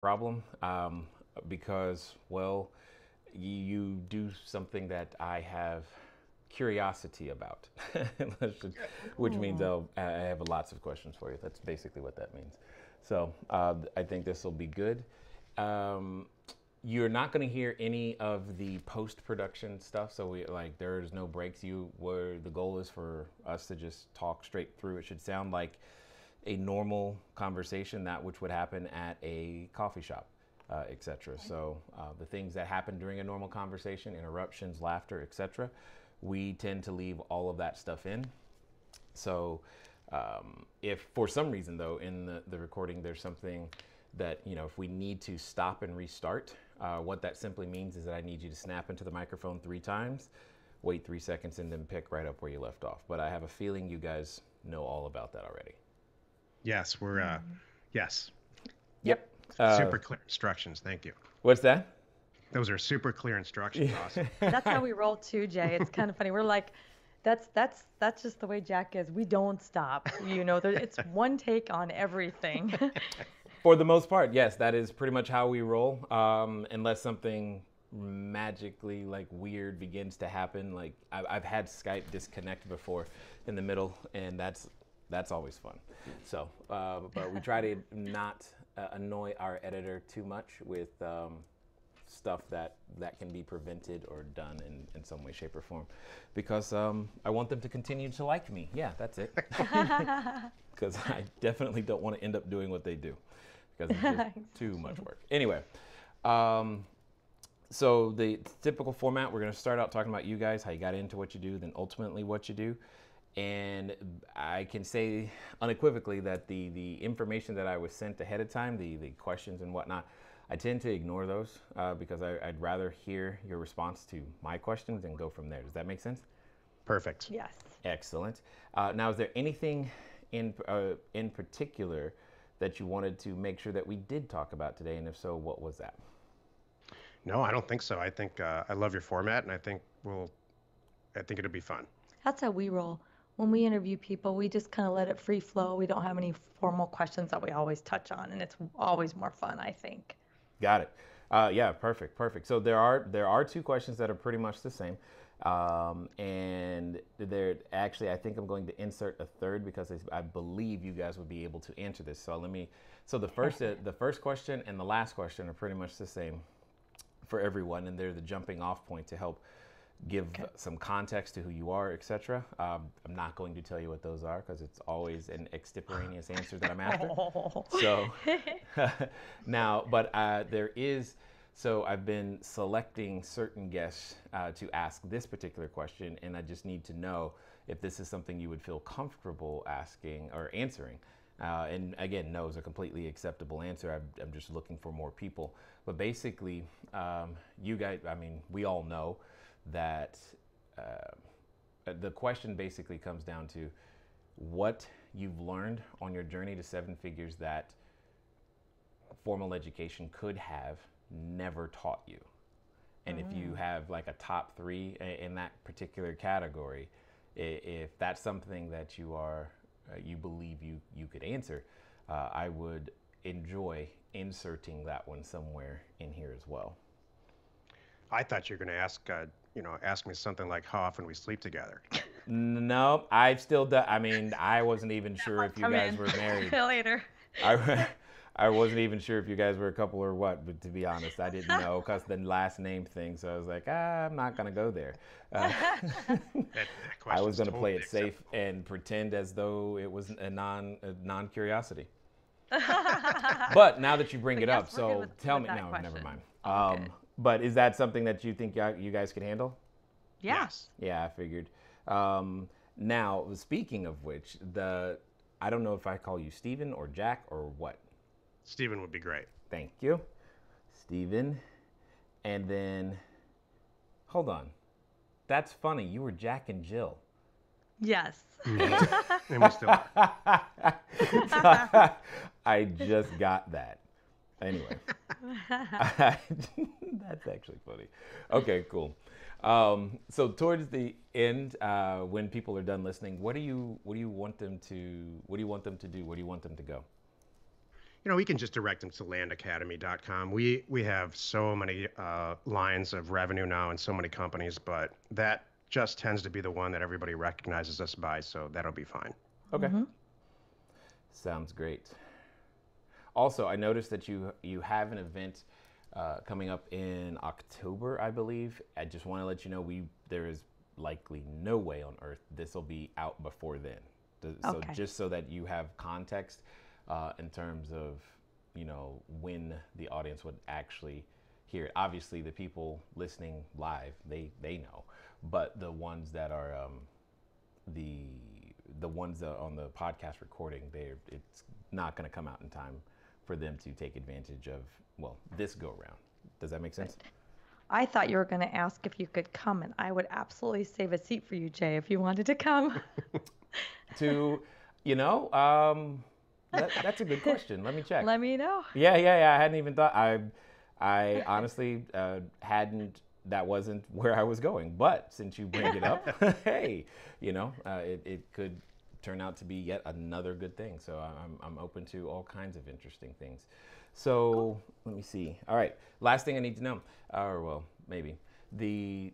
problem um, because, well, you, you do something that I have curiosity about, which means I'll, I have lots of questions for you. That's basically what that means. So uh, I think this will be good. Um, you're not going to hear any of the post production stuff. So we like there's no breaks. You where the goal is for us to just talk straight through. It should sound like a normal conversation, that which would happen at a coffee shop, uh, etc. So uh, the things that happen during a normal conversation, interruptions, laughter, etc. We tend to leave all of that stuff in. So um, if for some reason though in the, the recording there's something that you know if we need to stop and restart uh, what that simply means is that i need you to snap into the microphone three times wait three seconds and then pick right up where you left off but i have a feeling you guys know all about that already Yes, we're uh yes. yep uh, super clear instructions. Thank you. what's that Those are super clear instructions. Awesome. That's how we roll too, Jay. It's kind of funny. We're like, that's that's that's just the way Jack is. We don't stop. You know, there, it's one take on everything. For the most part, yes, that is pretty much how we roll. Um, unless something magically like weird begins to happen, like I've, I've had Skype disconnect before in the middle, and that's that's always fun. So, uh, but we try to not uh, annoy our editor too much with um, stuff that that can be prevented or done in, in some way, shape, or form, because um, I want them to continue to like me. Yeah, that's it. Because I definitely don't want to end up doing what they do, because it's just too much work. Anyway. Um, so the typical format, we're going to start out talking about you guys, how you got into what you do, then ultimately what you do. And I can say unequivocally that the, the information that I was sent ahead of time, the, the questions and whatnot, I tend to ignore those uh, because I, I'd rather hear your response to my questions and go from there. Does that make sense? Perfect. yes. Excellent. Uh, now, is there anything in uh, in particular that you wanted to make sure that we did talk about today? And if so, what was that? No, I don't think so. I think uh, I love your format, and I think we'll. I think it'll be fun. That's how we roll. When we interview people, we just kind of let it free flow. We don't have any formal questions that we always touch on, and it's always more fun, I think. Got it. Uh, yeah, perfect, perfect. So there are there are two questions that are pretty much the same, um, and there actually I think I'm going to insert a third because I- I believe you guys would be able to answer this. So let me. So the first uh, the first question and the last question are pretty much the same for everyone, and they're the jumping off point to help give some context to who you are, etc. Um, I'm not going to tell you what those are because it's always an extemporaneous answer that I'm after. So now, but uh, there is. So I've been selecting certain guests uh, to ask this particular question, and I just need to know if this is something you would feel comfortable asking or answering. Uh, and again, no is a completely acceptable answer. I'm, I'm just looking for more people. But basically, um, you guys, I mean, we all know that uh, the question basically comes down to what you've learned on your journey to seven figures that formal education could have never taught you. And if you have like a top three in that particular category, if that's something that you are, uh, you believe you, you could answer, uh, I would enjoy inserting that one somewhere in here as well. I thought you were going to ask, uh, you know, ask me something like how often we sleep together. No, I've still done. I mean, I wasn't even sure if you Come guys in. were married. Later. I, I wasn't even sure if you guys were a couple or what, but to be honest, I didn't know because the last name thing. So I was like, ah, I'm not gonna go there. Uh, That, that I was gonna play totally it safe acceptable. and pretend as though it was a non a non curiosity. But now that you bring But it yes, up, so with- tell with me. that No, never mind. Um, good. But is that something that you think you guys could handle? Yes. Yeah, I figured. Um, now, speaking of which, the I don't know if I call you Steven or Jack or what. Steven would be great. Thank you, Steven. And then, hold on. That's funny. You were Jack and Jill. Yes. And we still are. I just got that. Anyway, that's actually funny. Okay, cool. Um, so towards the end, uh, when people are done listening, what do you what do you want them to what do you want them to do? Where do you want them to go? you know, we can just direct them to landacademy.com. We we have so many uh, lines of revenue now and so many companies, but that just tends to be the one that everybody recognizes us by, so that'll be fine. Okay. Sounds great. Also, I noticed that you you have an event uh, coming up in October, I believe. I just want to let you know we there is likely no way on earth this will be out before then. Th- So Okay. just so that you have context uh, in terms of you know when the audience would actually hear it. Obviously, the people listening live they they know, but the ones that are um, the the ones that on the podcast recording, they it's not going to come out in time for them to take advantage of well this go round. Does that make sense? I thought you were going to ask if you could come, and I would absolutely save a seat for you, Jay, if you wanted to come. to you know, um, that, that's a good question. Let me check. Let me know. Yeah, yeah, yeah. I hadn't even thought. I, I honestly uh, hadn't. That wasn't where I was going. But since you bring it up, hey, you know, uh, it, it could turn out to be yet another good thing. So I'm, I'm open to all kinds of interesting things. So let me see. All right, last thing I need to know, or well, maybe the.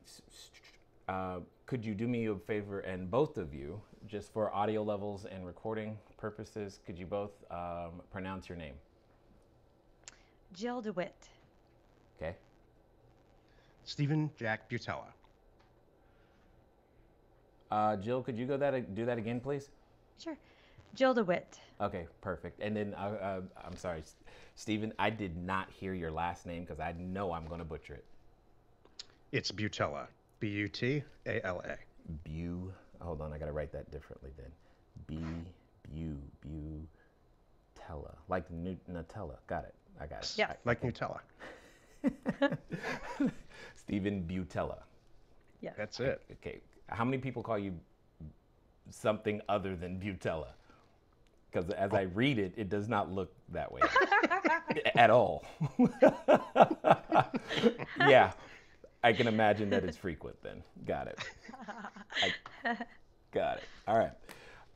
Uh, could you do me a favor and both of you, just for audio levels and recording purposes, could you both um, pronounce your name? Jill DeWit. Okay. Steven Jack Butala. Uh, Jill, could you go that do that again, please? Sure. Jill DeWit. Okay, perfect. And then uh, uh, I'm sorry, Steven, I did not hear your last name because I know I'm going to butcher it. It's Butala. B U T A L A. Bu. Hold on, I got to write that differently then. B Bu Butala, like nu- Nutella. Got it. I got it. Yeah. Like Nutella. Steven Butala. Yes. That's it. Okay. How many people call you something other than Butala? Because as I read it, it does not look that way at all. yeah, I can imagine that it's frequent then. Got it. I, got it. All right.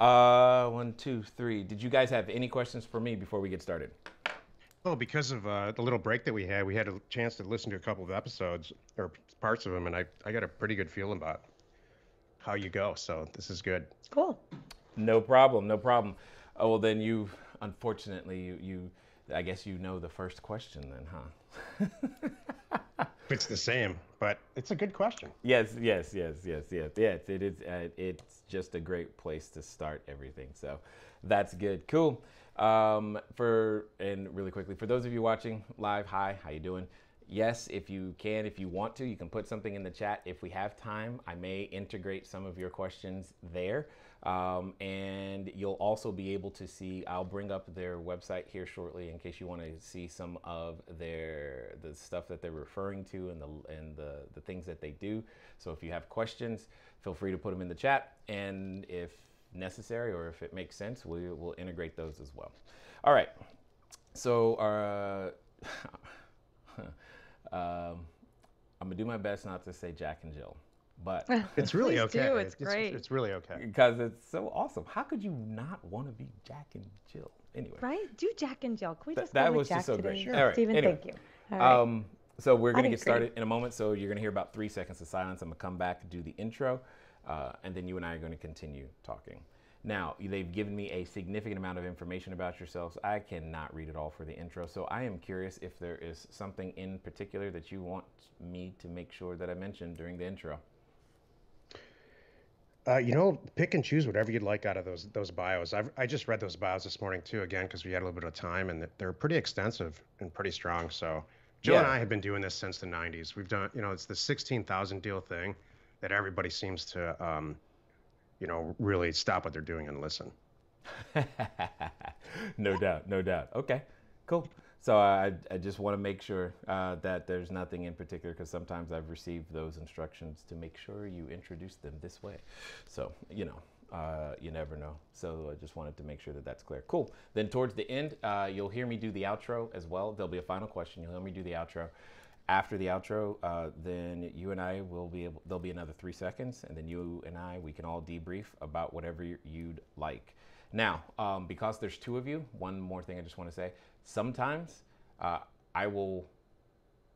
Uh, one, two, three. Did you guys have any questions for me before we get started? Well, because of uh, the little break that we had, we had a chance to listen to a couple of episodes or parts of them, and I, I got a pretty good feeling about how you go. So this is good. Cool. No problem. No problem. Oh well, then you unfortunately you, you I guess you know the first question then, huh? It's the same, but it's a good question. Yes, yes, yes, yes, yes, yes. It is. Uh, it's just a great place to start everything. So that's good. Cool. Um, for and really quickly for those of you watching live, hi, how you doing? Yes, if you can, if you want to, you can put something in the chat. If we have time, I may integrate some of your questions there. Um, and you'll also be able to see, I'll bring up their website here shortly in case you want to see some of their, the stuff that they're referring to and the, and the, the things that they do. So if you have questions, feel free to put them in the chat. And if necessary or if it makes sense, we will integrate those as well. All right. So, uh, um, I'm gonna do my best not to say Jack and Jill, but It's really Please okay. do, it's it's, great. It's really okay. because it's so awesome. How could you not want to be Jack and Jill? Anyway, Right? Do Jack and Jill. Can we Th- just that was Jack just so today? great. Sure. All right, Steven, anyway. thank you. All right. Um, so we're gonna I get agree. started in a moment. So you're gonna hear about three seconds of silence. I'm gonna come back, do the intro, uh, and then you and I are gonna continue talking. Now they've given me a significant amount of information about yourselves. I cannot read it all for the intro, so I am curious if there is something in particular that you want me to make sure that I mention during the intro. Uh, you know, pick and choose whatever you'd like out of those those bios. I've, I just read those bios this morning too, again, because we had a little bit of time, and they're pretty extensive and pretty strong. So, Jill and I have been doing this since the '90s. We've done, you know, it's the 16,000 deal thing that everybody seems to, um, you know, really stop what they're doing and listen. no doubt, no doubt. Okay, cool. So I, I just want to make sure uh, that there's nothing in particular because sometimes I've received those instructions to make sure you introduce them this way. So, you know, uh, you never know. So I just wanted to make sure that that's clear. Cool. Then towards the end, uh, you'll hear me do the outro as well. There'll be a final question. You'll hear me do the outro. After the outro, uh, then you and I will be able, there'll be another three seconds, and then you and I, we can all debrief about whatever you- you'd like. Now, um, because there's two of you, one more thing I just want to say. Sometimes uh, I will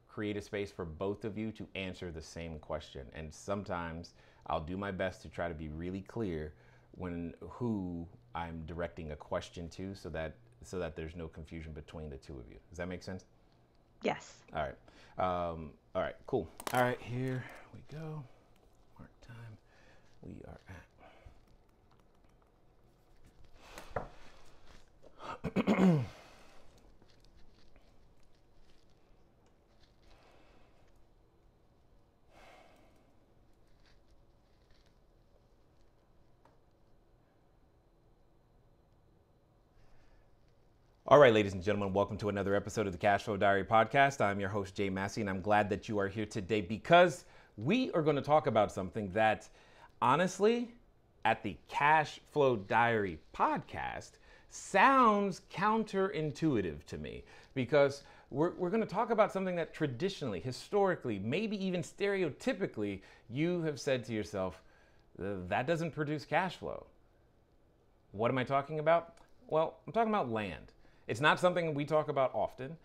create a space for both of you to answer the same question. And sometimes I'll do my best to try to be really clear when who I'm directing a question to so that so that there's no confusion between the two of you. Does that make sense? Yes. All right. Um, all right, cool. All right, here we go. Mark time. We are at All right, ladies and gentlemen, welcome to another episode of the Cash Flow Diary podcast. I'm your host, Jay Massey, and I'm glad that you are here today because we are going to talk about something that, honestly, at the Cash Flow Diary podcast, sounds counterintuitive to me because we're, we're going to talk about something that traditionally, historically, maybe even stereotypically, you have said to yourself, that doesn't produce cash flow. What am I talking about? Well, I'm talking about land. It's not something we talk about often,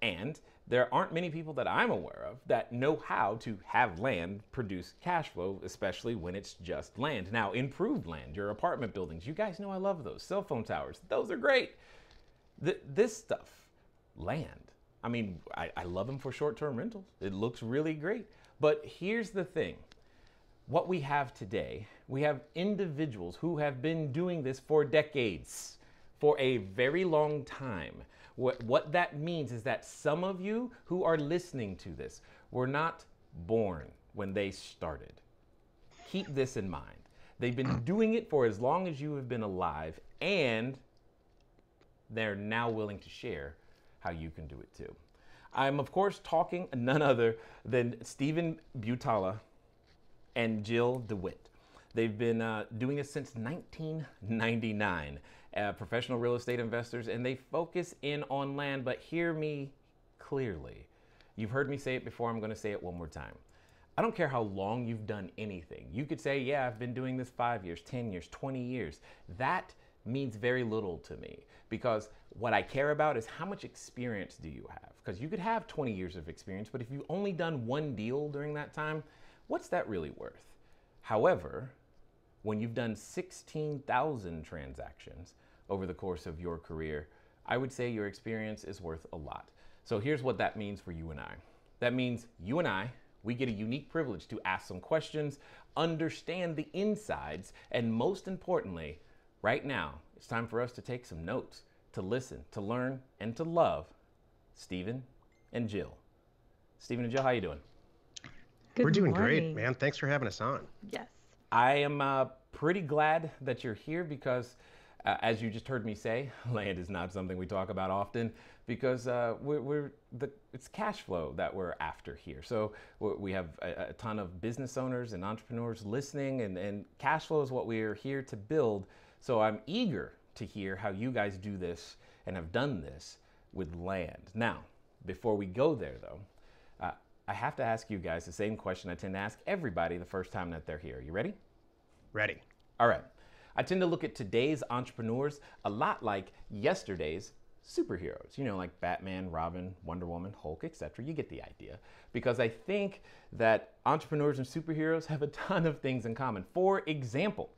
and there aren't many people that I'm aware of that know how to have land produce cash flow, especially when it's just land. Now, improved land, your apartment buildings, you guys know I love those. Cell phone towers, those are great. Th- this stuff, land, I mean, I, I love them for short term rentals. It looks really great. But here's the thing what we have today, we have individuals who have been doing this for decades for a very long time. What, what that means is that some of you who are listening to this were not born when they started. Keep this in mind. They've been doing it for as long as you have been alive, and they're now willing to share how you can do it too. I'm, of course, talking none other than Steven Butala and Jill DeWit. They've been uh, doing this since 1999 uh, professional real estate investors, and they focus in on land. But hear me clearly. You've heard me say it before, I'm going to say it one more time. I don't care how long you've done anything. You could say, Yeah, I've been doing this five years, 10 years, 20 years. That means very little to me because what I care about is how much experience do you have? Because you could have 20 years of experience, but if you've only done one deal during that time, what's that really worth? However, when you've done 16,000 transactions, over the course of your career, I would say your experience is worth a lot. So here's what that means for you and I. That means you and I, we get a unique privilege to ask some questions, understand the insides, and most importantly, right now, it's time for us to take some notes, to listen, to learn, and to love Steven and Jill. Steven and Jill, how you doing? Good We're doing morning. great, man. Thanks for having us on. Yes. I am uh, pretty glad that you're here because uh, as you just heard me say, land is not something we talk about often because uh, we're, we're, the, it's cash flow that we're after here. So we have a, a, ton of business owners and entrepreneurs listening, and, and cash flow is what we're here to build. So I'm eager to hear how you guys do this and have done this with land. Now, before we go there though, uh, I have to ask you guys the same question I tend to ask everybody the first time that they're here. You ready? Ready. All right. I tend to look at today's entrepreneurs a lot like yesterday's superheroes, you know, like Batman, Robin, Wonder Woman, Hulk, etc. You get the idea. Because I think that entrepreneurs and superheroes have a ton of things in common. For example,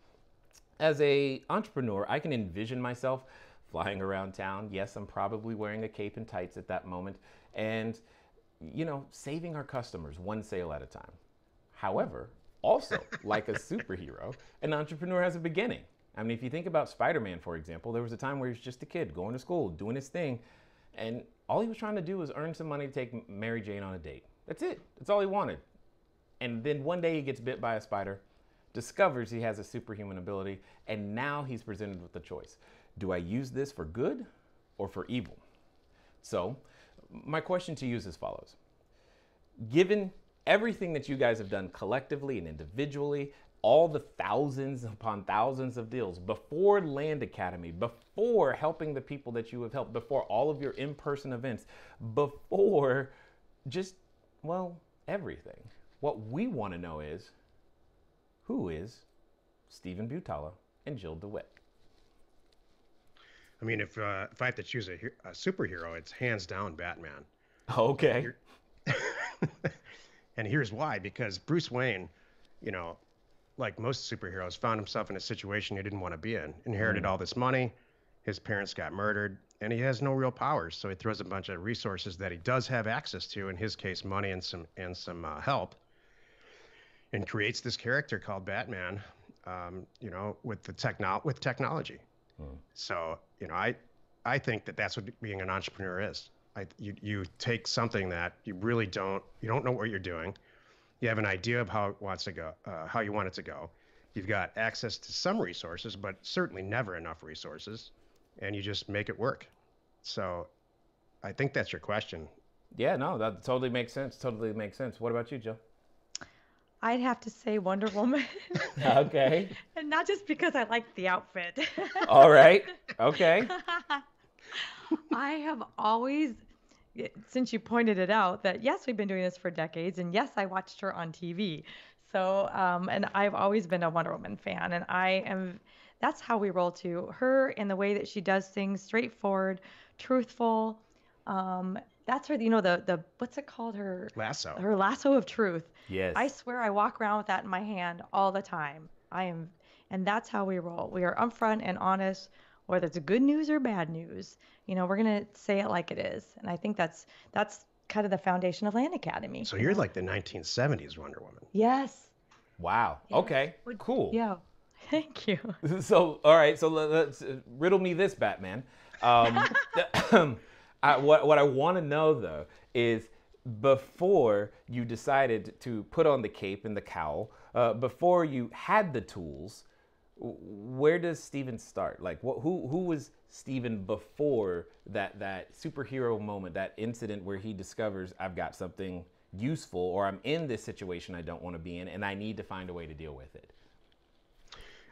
as a entrepreneur, I can envision myself flying around town. Yes, I'm probably wearing a cape and tights at that moment and you know, saving our customers one sale at a time. However, also, like a superhero, an entrepreneur has a beginning. I mean, if you think about Spider Man, for example, there was a time where he was just a kid going to school, doing his thing, and all he was trying to do was earn some money to take Mary Jane on a date. That's it. That's all he wanted. And then one day he gets bit by a spider, discovers he has a superhuman ability, and now he's presented with the choice do I use this for good or for evil? So, my question to you is as follows Given everything that you guys have done collectively and individually, all the thousands upon thousands of deals before Land Academy, before helping the people that you have helped, before all of your in person events, before just, well, everything. What we want to know is who is Steven Butala and Jill DeWit? I mean, if uh, if I have to choose a, a superhero, it's hands down Batman. Okay. and here's why: because Bruce Wayne, you know, like most superheroes, found himself in a situation he didn't want to be in. Inherited all this money, his parents got murdered, and he has no real powers. So he throws a bunch of resources that he does have access to, in his case, money and some and some uh, help, and creates this character called Batman. Um, you know, with the techno with technology. So you know, I I think that that's what being an entrepreneur is. I, you you take something that you really don't you don't know what you're doing. You have an idea of how it wants to go, uh, how you want it to go. You've got access to some resources, but certainly never enough resources, and you just make it work. So, I think that's your question. Yeah, no, that totally makes sense. Totally makes sense. What about you, Jill? I'd have to say Wonder Woman. Okay. and not just because I like the outfit. All right. Okay. I have always, since you pointed it out, that yes, we've been doing this for decades, and yes, I watched her on TV. So, um, and I've always been a Wonder Woman fan, and I am. That's how we roll too. Her and the way that she does things, straightforward, truthful. Um, that's her. You know the the what's it called? Her Lasso. her lasso of truth. Yes. I swear I walk around with that in my hand all the time. I am, and that's how we roll. We are upfront and honest, whether it's good news or bad news. You know, we're gonna say it like it is, and I think that's that's kind of the foundation of Land Academy. So you you're like the 1970s Wonder Woman. yes, Wow. Okay. Cool. yeah. Thank you. So, all right. So let- let's uh, riddle me this, Batman. Um, I, what what I want to know though is before you decided to put on the cape and the cowl, uh, before you had the tools, w- where does Steven start? Like, what, who who was Steven before that that superhero moment, that incident where he discovers I've got something useful or I'm in this situation I don't want to be in and I need to find a way to deal with it.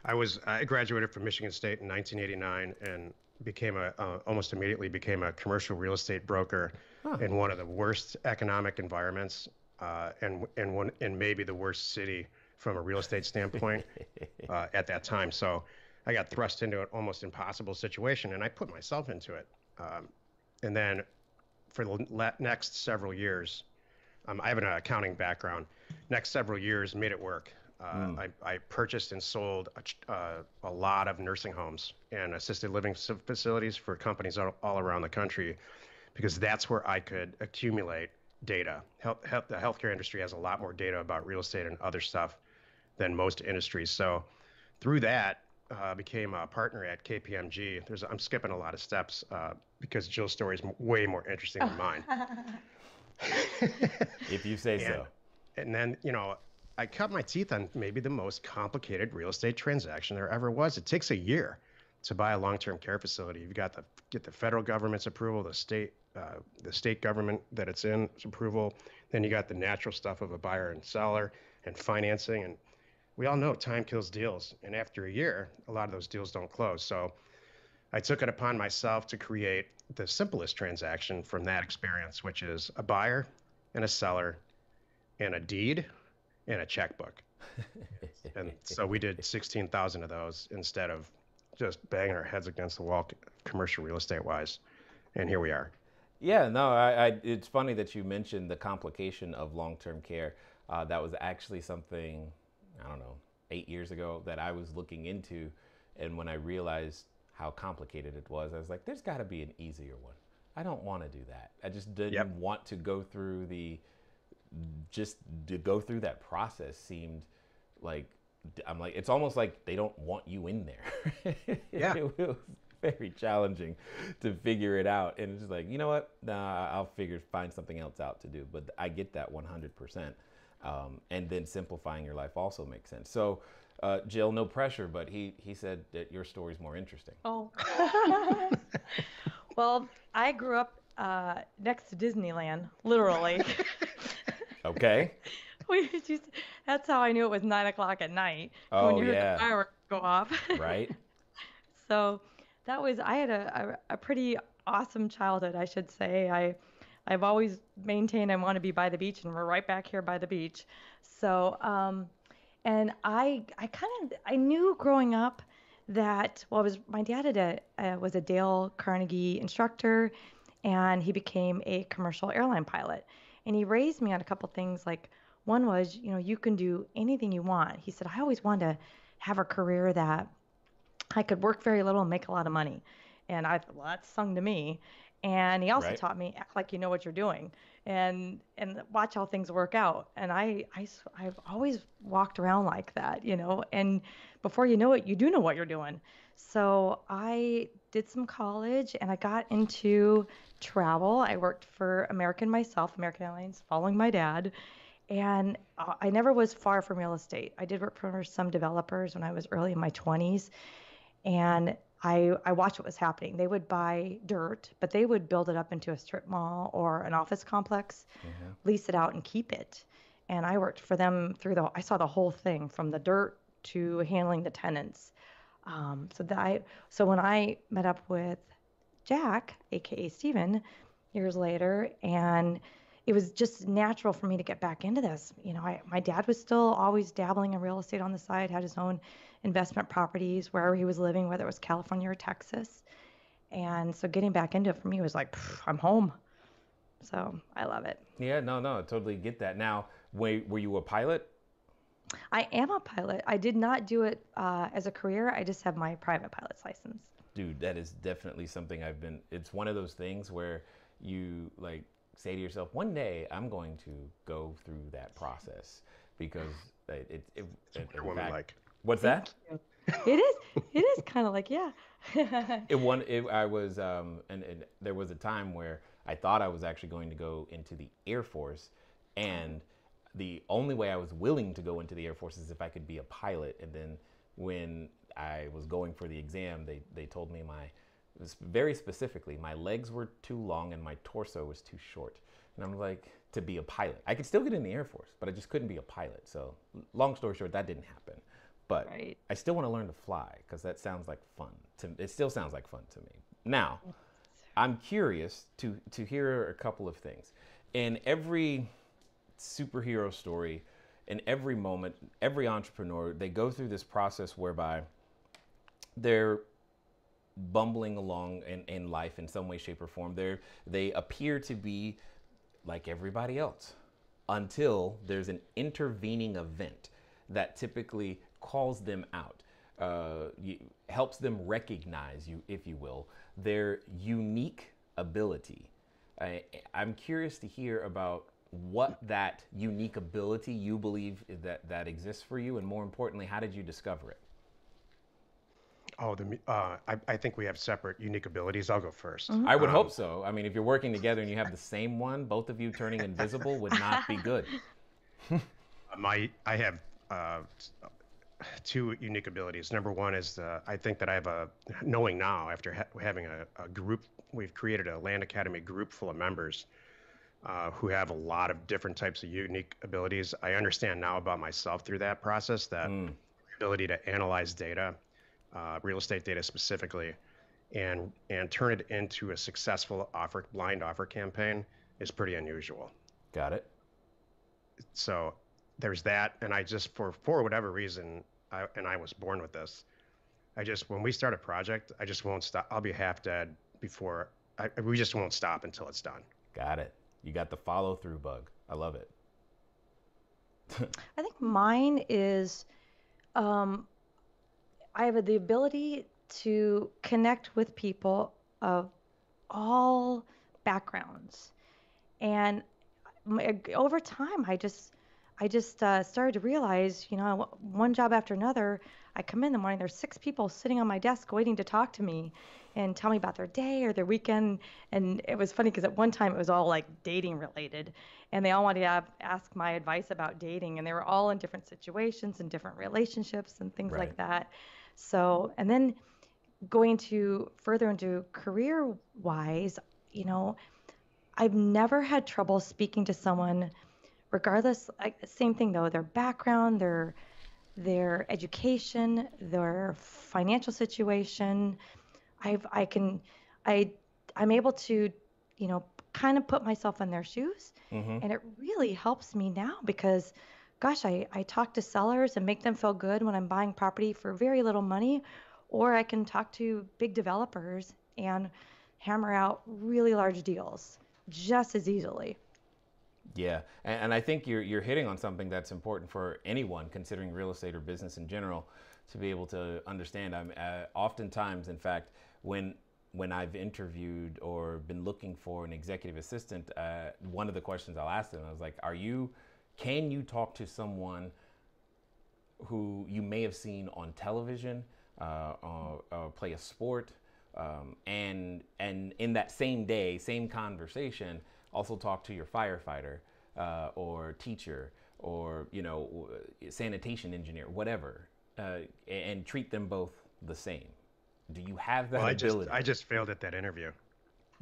I was I graduated from Michigan State in 1989 and became a uh, almost immediately became a commercial real estate broker in one of the worst economic environments uh, and and one in maybe the worst city from a real estate standpoint uh, at that time. So I got thrust into an almost impossible situation and I put myself into it. Um, and then for the la- next several years, um, I have an accounting background. Next several years, made it work. Uh, I, I purchased and sold a, uh, a lot of nursing homes and assisted living facilities for companies all, all around the country because that's where I could accumulate data. Health, health, the healthcare industry has a lot more data about real estate and other stuff than most industries. So through that, uh, became a partner at KPMG. There's, I'm skipping a lot of steps uh, because Jill's story is m- way more interesting than mine. If you say And, so. and then, you know, I cut my teeth on maybe the most complicated real estate transaction there ever was. It takes a year to buy a long-term care facility. You've got to get the federal government's approval, the state, uh, the state government that it's in approval. Then you got the natural stuff of a buyer and seller and financing. And we all know time kills deals. And after a year, a lot of those deals don't close. So I took it upon myself to create the simplest transaction from that experience, which is a buyer and a seller and a deed and a checkbook. and so we did 16,000 of those instead of just banging our heads against the wall commercial real estate wise. And here we are. Yeah, no, I, I, it's funny that you mentioned the complication of long-term care. Uh, that was actually something, I don't know, eight years ago that I was looking into. And when I realized how complicated it was, I was like, there's got to be an easier one. I don't want to do that. I just didn't Yep. want to go through the, just to go through that process seemed like, I'm like, it's almost like they don't want you in there. Yeah. it was very challenging to figure it out. And it's just like, you know what? Nah, I'll figure find something else out to do. But I get that 100%. Um, and then simplifying your life also makes sense. So, uh, Jill, no pressure, but he he said that your story's more interesting. Oh. well, I grew up uh, next to Disneyland, literally. Okay. we just, that's how I knew it was nine o'clock at night Oh, when you heard the fireworks go off. right. so that was I had a, a, a pretty awesome childhood, I should say. I I've always maintained I want to be by the beach, and we're right back here by the beach. So um, and I I kind of I knew growing up that well, was my dad had a, uh, was a Dale Carnegie instructor, and he became a commercial airline pilot, and he raised me on a couple things like one was you know you can do anything you want. He said I always wanted to have a career that I could work very little and make a lot of money, and I well that's sung to me. And he also Right. taught me act like you know what you're doing, and and watch how things work out. And I I've always walked around like that, you know. And before you know it, you do know what you're doing. So I did some college and I got into travel. I worked for American myself, American Airlines, following my dad. And I never was far from real estate. I did work for some developers when I was early in my 20s and I I watched what was happening. They would buy dirt, but they would build it up into a strip mall or an office complex, lease it out and keep it. And I worked for them through the I saw the whole thing from the dirt to handling the tenants. Um, so that I so when I met up with Jack, aka Steven, years later, and it was just natural for me to get back into this. You know, I, my dad was still always dabbling in real estate on the side, had his own investment properties wherever he was living, whether it was California or Texas. And so getting back into it for me was like, I'm home. So I love it. Yeah, no, no, I totally get that. Now, were, were you a pilot? I am a pilot. I did not do it uh, as a career. I just have my private pilot's license. Dude, that is definitely something I've been. It's one of those things where you like say to yourself, one day I'm going to go through that process because it, it, it, it in Woman fact- like. What's that? It is. It is kind of like yeah. It one. It, I was, um, and, and there was a time where I thought I was actually going to go into the Air Force, and the only way I was willing to go into the Air Force is if I could be a pilot. And then when I was going for the exam, they they told me my it was very specifically my legs were too long and my torso was too short. And I'm like, to be a pilot, I could still get in the Air Force, but I just couldn't be a pilot. So, long story short, that didn't happen. But Right. I still want to learn to fly because that sounds like fun. To it still sounds like fun to me. Now, I'm curious to to hear a couple of things. In every superhero story, in every moment, every entrepreneur, they go through this process whereby they're bumbling along in, in life in some way, shape, or form. They're, they appear to be like everybody else until there's an intervening event that typically calls them out, uh, helps them recognize you, if you will, their unique ability. I, I'm curious to hear about what that unique ability you believe that, that exists for you, and more importantly, how did you discover it? Oh, the uh, I, I think we have separate unique abilities. I'll go 1st I would hope so. I mean, if you're working together and you have the same one, both of you turning invisible would not be good. My I have uh, two unique abilities. Number one is uh, I think that I have a knowing now after ha- having a, a group. We've created a Land Academy group full of members uh, who have a lot of different types of unique abilities. I understand now about myself through that process that ability to analyze data, uh, real estate data specifically, and and turn it into a successful offer blind offer campaign is pretty unusual Got it? so there's that and i just for for whatever reason I, and i was born with this i just when we start a project i just won't stop i'll be half dead before I, we just won't stop until it's done Got it. You got the follow through bug. I love it. I think mine is um, I have the ability to connect with people of all backgrounds. And my, over time, I just I just uh, started to realize, you know, one job after another, I come in the morning, there's six people sitting on my desk waiting to talk to me and tell me about their day or their weekend. And it was funny because at one time it was all like dating related, and they all wanted to ask my advice about dating, and they were all in different situations and different relationships and things Right. like that. So, and then going to further into career wise, you know, I've never had trouble speaking to someone, regardless. Like, same thing though, their background, their their education, their financial situation. I've I can I I'm able to, you know, kind of put myself in their shoes, mm-hmm. and it really helps me now because, gosh, I I talk to sellers and make them feel good when I'm buying property for very little money, or I can talk to big developers and hammer out really large deals just as easily. Yeah, and, and, I think you're you're hitting on something that's important for anyone considering real estate or business in general to be able to understand. I'm uh, oftentimes, in fact, when when I've interviewed or been looking for an executive assistant, uh, one of the questions I'll ask them, I was like, "Are you? Can you talk to someone who you may have seen on television uh, or, or play a sport?" Um, and and in that same day, same conversation, also talk to your firefighter uh, or teacher or you know sanitation engineer, whatever, uh, and treat them both the same. Do you have that well, I ability? Just, I just failed at that interview.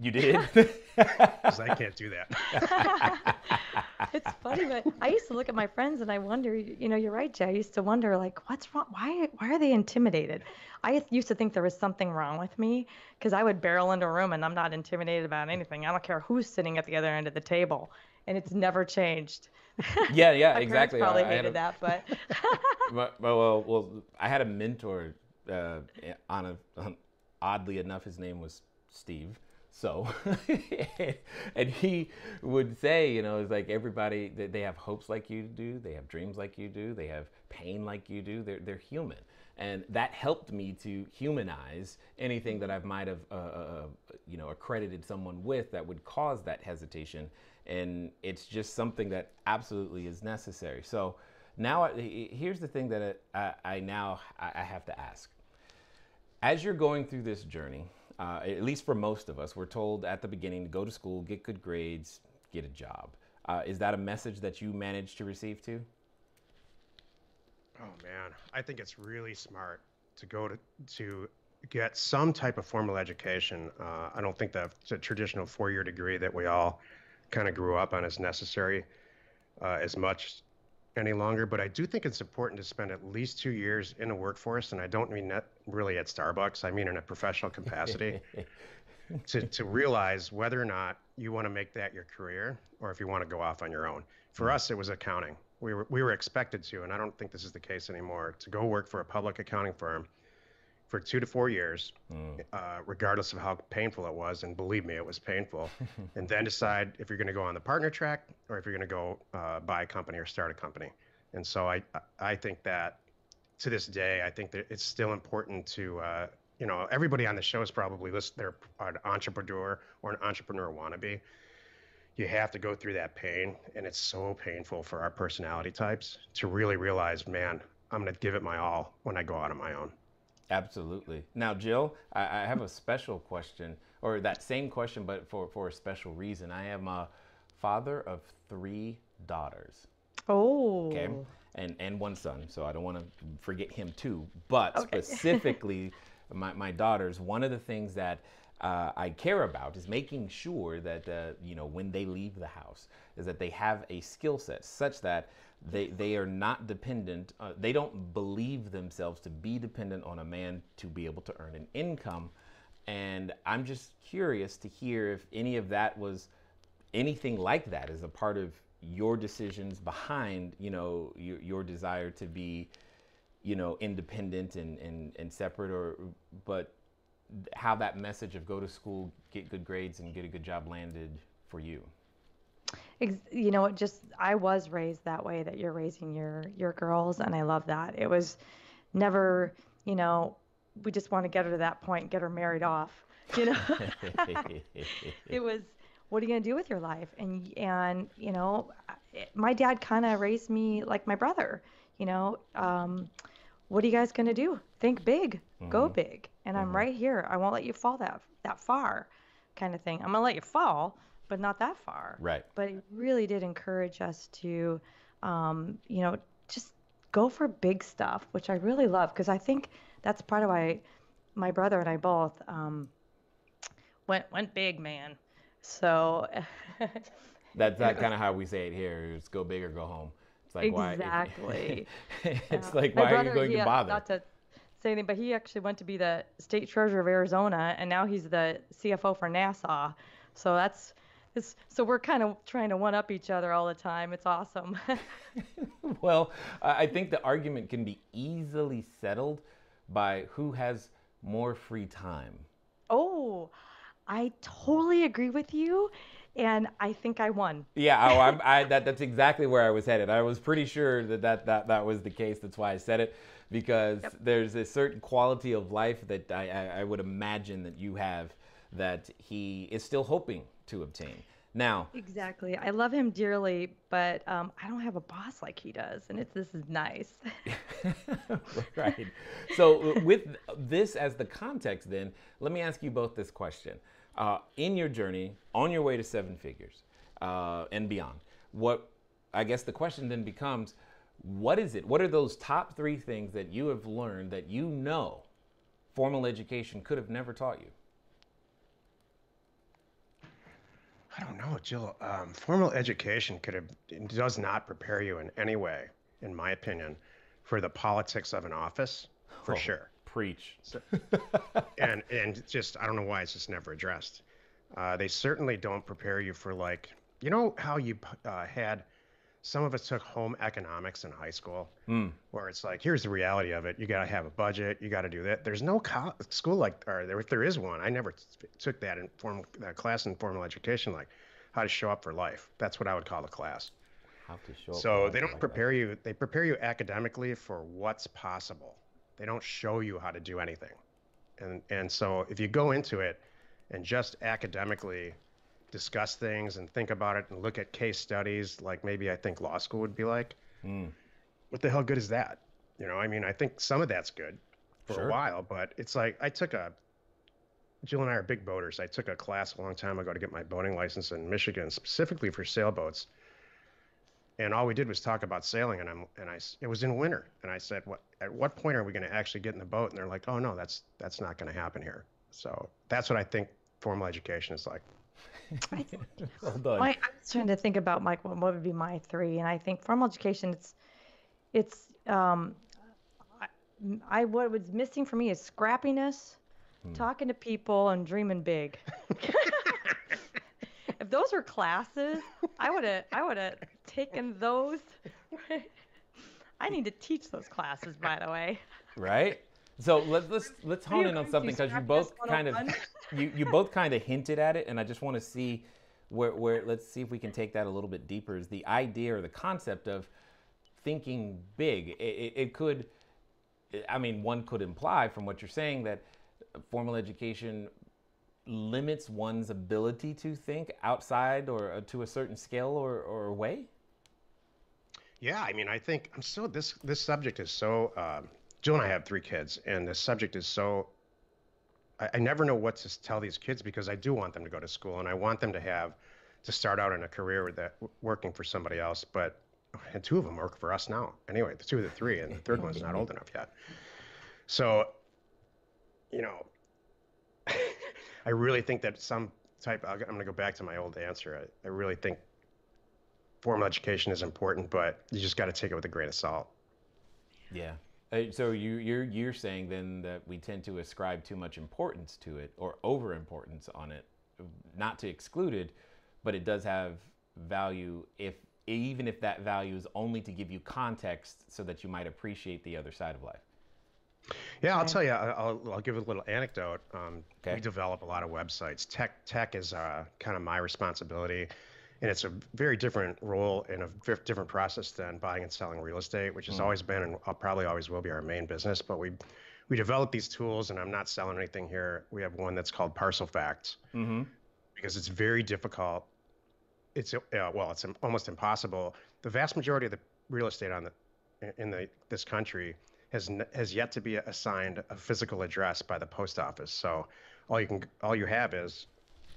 You did? Because I can't do that. it's funny, but I used to look at my friends and I wonder, you know, you're right, Jay. I used to wonder, like, what's wrong? Why, why are they intimidated? I used to think there was something wrong with me because I would barrel into a room and I'm not intimidated about anything. I don't care who's sitting at the other end of the table, and it's never changed. Yeah, yeah, my exactly. Probably I, hated a, that, but. well, well, well, I had a mentor. Uh, on a, on, oddly enough, his name was Steve so, and he would say, you know, it's like everybody, they have hopes like you do, they have dreams like you do, they have pain like you do, they're, they're human. And that helped me to humanize anything that I might have, uh, uh, uh, you know, accredited someone with that would cause that hesitation. And it's just something that absolutely is necessary. So now, here's the thing that I, I now I have to ask. As you're going through this journey, uh, at least for most of us, we're told at the beginning to go to school, get good grades, get a job. Uh, is that a message that you managed to receive too? Oh man, I think it's really smart to go to to get some type of formal education. Uh, I don't think that the traditional four-year degree that we all kind of grew up on is necessary uh, as much any longer, but I do think it's important to spend at least two years in a workforce, and I don't mean that really at Starbucks. I mean in a professional capacity, to to realize whether or not you want to make that your career or if you want to go off on your own. For mm. us, it was accounting. We were we were expected to, and I don't think this is the case anymore, to go work for a public accounting firm for two to four years, mm. uh, regardless of how painful it was. And believe me, it was painful. and then decide if you're going to go on the partner track or if you're going to go uh, buy a company or start a company. And so I, I think that to this day, I think that it's still important to, uh, you know, everybody on the show is probably listed they're an entrepreneur or an entrepreneur wannabe. You have to go through that pain, and it's so painful for our personality types to really realize, man, I'm going to give it my all when I go out on my own. Absolutely. Now, Jill, I, I, have a special question, or that same question, but for, for a special reason. I am a father of three daughters. Oh. Okay. And, and one son, so I don't want to forget him too. But okay. specifically, my, my daughters, one of the things that uh, I care about is making sure that, uh, you know, when they leave the house, is that they have a skill set such that they, they are not dependent, uh, they don't believe themselves to be dependent on a man to be able to earn an income. And I'm just curious to hear if any of that was anything like that as a part of your decisions behind, you know, your, your desire to be, you know, independent and, and, and separate or, but how that message of go to school, get good grades and get a good job landed for you you know, it just I was raised that way that you're raising your your girls, and I love that. It was never, you know, we just want to get her to that point, get her married off. You know, it was what are you gonna do with your life? And and you know, my dad kind of raised me like my brother. You know, um, what are you guys gonna do? Think big, mm-hmm. go big, and mm-hmm. I'm right here. I won't let you fall that that far, kind of thing. I'm gonna let you fall, but not that far. Right. But it really did encourage us to, um, you know, just go for big stuff, which I really love because I think that's part of why my brother and I both um, went went big, man. So that's that kind of how we say it here: is go big or go home. It's like exactly. why? it's yeah. like why brother, are you going to bother? Not to say anything, but he actually went to be the state treasurer of Arizona, and now he's the CFO for NASA. So that's it's, so we're kind of trying to one up each other all the time. It's awesome. well, I think the argument can be easily settled by who has more free time? Oh, I totally agree with you, and I think I won. Yeah, oh, I'm, I, that, that's exactly where I was headed. I was pretty sure that that, that, that was the case. That's why I said it, because Yep. there's a certain quality of life that I, I, I would imagine that you have that he is still hoping to obtain. Now, Exactly. I love him dearly, but um, I don't have a boss like he does, and it's this is nice. right. So, with this as the context, then, let me ask you both this question. Uh, in your journey, on your way to seven figures uh, and beyond, what I guess the question then becomes what is it? What are those top three things that you have learned that you know formal education could have never taught you? I don't know, Jill. Um, formal education could have does not prepare you in any way, in my opinion, for the politics of an office, for Oh, sure. Preach. and and just I don't know why it's just never addressed. Uh, they certainly don't prepare you for like you know how you uh, had some of us took home economics in high school, hmm. where it's like here's the reality of it. You got to have a budget. You got to do that. There's no co- school like or there if there is one. I never t- took that in formal that class in formal education like how to show up for life. That's what I would call the class. How to show So they don't like that. prepare you. They prepare you academically for what's possible. They don't show you how to do anything. And and so if you go into it and just academically discuss things and think about it and look at case studies like maybe I think law school would be like, Hmm. what the hell good is that? You know, I mean, I think some of that's good for Sure. a while, but it's like I took a Jill and I are big boaters. I took a class a long time ago to get my boating license in Michigan, specifically for sailboats. And all we did was talk about sailing, and I'm and I it was in winter, and I said, "What? At what point are we going to actually get in the boat?" And they're like, "Oh no, that's that's not going to happen here." So that's what I think formal education is like. I, well done. my, I was trying to think about like what, would be my three, and I think formal education. It's, it's, um, I, I what was missing for me is scrappiness, talking to people, and dreaming big. if those were classes, I would have, I would have taken those. I need to teach those classes, by the way. right? So let's let's let's hone in on something because you both kind of you you both kind of hinted at it, and I just want to see where where let's see if we can take that a little bit deeper. Is the idea or the concept of thinking big? It, it, it could, I mean, one could imply from what you're saying that formal education limits one's ability to think outside or uh, to a certain scale or, or way. Yeah, I mean, I think I'm so this this subject is so. Um, Jill and I have three kids, and the subject is so. I, I never know what to tell these kids because I do want them to go to school, and I want them to have to start out in a career with that working for somebody else. But and two of them work for us now. Anyway, the two of the three, and the third one's not old enough yet. So, you know, I really think that some type. I'm going to go back to my old answer. I, I really think formal education is important, but you just got to take it with a grain of salt. Yeah. Uh, So you, you're you're saying then that we tend to ascribe too much importance to it or over importance on it, not to exclude it, but it does have value if even if that value is only to give you context so that you might appreciate the other side of life. Yeah, I'll tell you. I- I'll, I'll give a little anecdote. Um, Okay. We develop a lot of websites. Tech tech is uh, kind of my responsibility, and it's a very different role and a different process than buying and selling real estate, which has always been and uh, probably always will be our main business. But we we develop these tools, and I'm not selling anything here. We have one that's called Parcel Facts Mm-hmm. because it's very difficult. It's uh, well, it's almost impossible. The vast majority of the real estate on the in the this country has has yet to be assigned a physical address by the post office. So all you can all you have is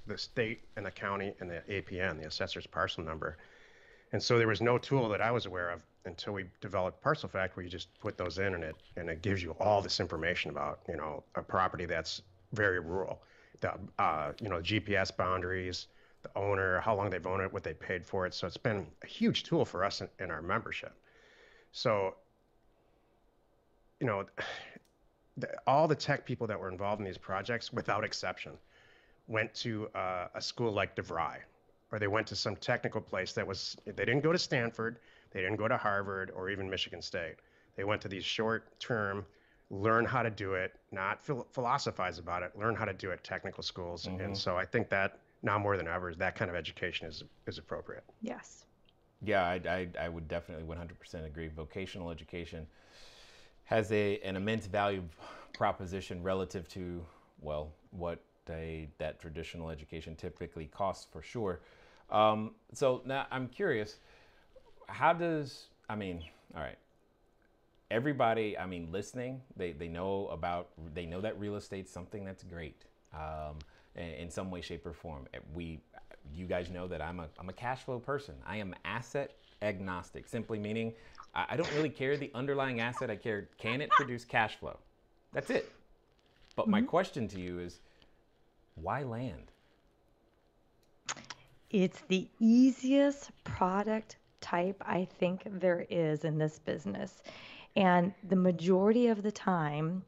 the state and the county and the APN, the assessor's parcel number. And so there was no tool that I was aware of until we developed Parcel Fact, where you just put those in and it and it gives you all this information about you know a property that's very rural, the uh, you know GPS boundaries, the owner, how long they've owned it, what they paid for it. So it's been a huge tool for us in, our membership. So you know, the, all the tech people that were involved in these projects, without exception, went to uh, a school like DeVry, or they went to some technical place that was, they didn't go to Stanford, they didn't go to Harvard or even Michigan State. They went to these short term learn how to do it, not phil- philosophize about it, learn how to do it, technical schools. Mm-hmm. And so I think that now more than ever, that kind of education is, is appropriate. Yes. Yeah, I, I, I would definitely 100% agree. Vocational education has a an immense value proposition relative to well what that traditional education typically costs for sure. Um, so now I'm curious, how does I mean, all right. Everybody, I mean, listening, they, they know about, they know that real estate's something that's great um, in, some way, shape, or form. We, you guys know that I'm a, I'm a cash flow person. I am asset agnostic, simply meaning I, I don't really care the underlying asset. I care, can it produce cash flow? That's it. But my question to you is, why land? It's the easiest product type I think there is in this business. And the majority of the time,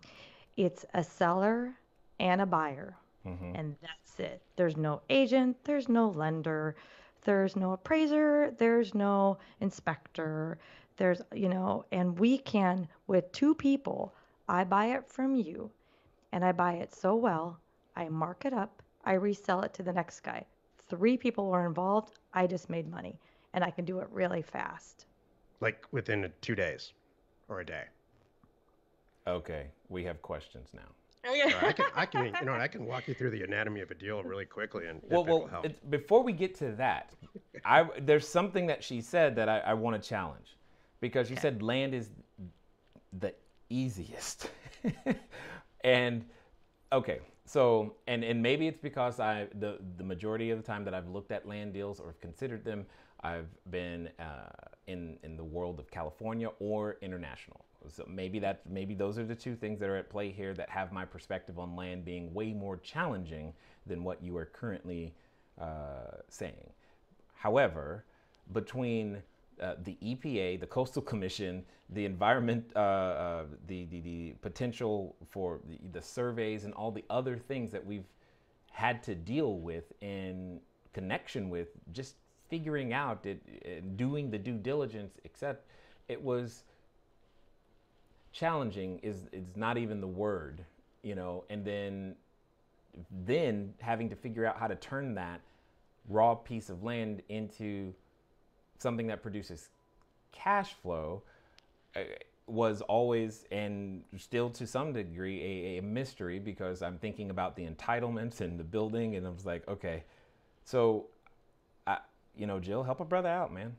it's a seller and a buyer. Mm-hmm. And that's it. There's no agent, there's no lender, there's no appraiser, there's no inspector. There's, you know, and we can, with two people, I buy it from you and I buy it so well, I mark it up, I resell it to the next guy. Three people were involved, I just made money and I can do it really fast. Like within two days or a day. Okay, we have questions now. Oh, or I can, I can, you know, I can walk you through the anatomy of a deal really quickly, and well, well, help. it, before we get to that, I there's something that she said that I, I want to challenge, because you said land is the easiest, and okay, so and and maybe it's because I the the majority of the time that I've looked at land deals or have considered them, I've been uh, in in the world of California or international. So maybe that maybe those are the two things that are at play here that have my perspective on land being way more challenging than what you are currently uh, saying. However, between uh, the EPA, the Coastal Commission, the environment, uh, uh, the, the the potential for the, the surveys and all the other things that we've had to deal with in connection with just figuring out it, and doing the due diligence, except it was challenging is is not even the word, you know, and then then having to figure out how to turn that raw piece of land into something that produces cash flow uh, was always and still to some degree a, a mystery because I'm thinking about the entitlements and the building and I was like, okay, so I, you know, Jill, help a brother out, man.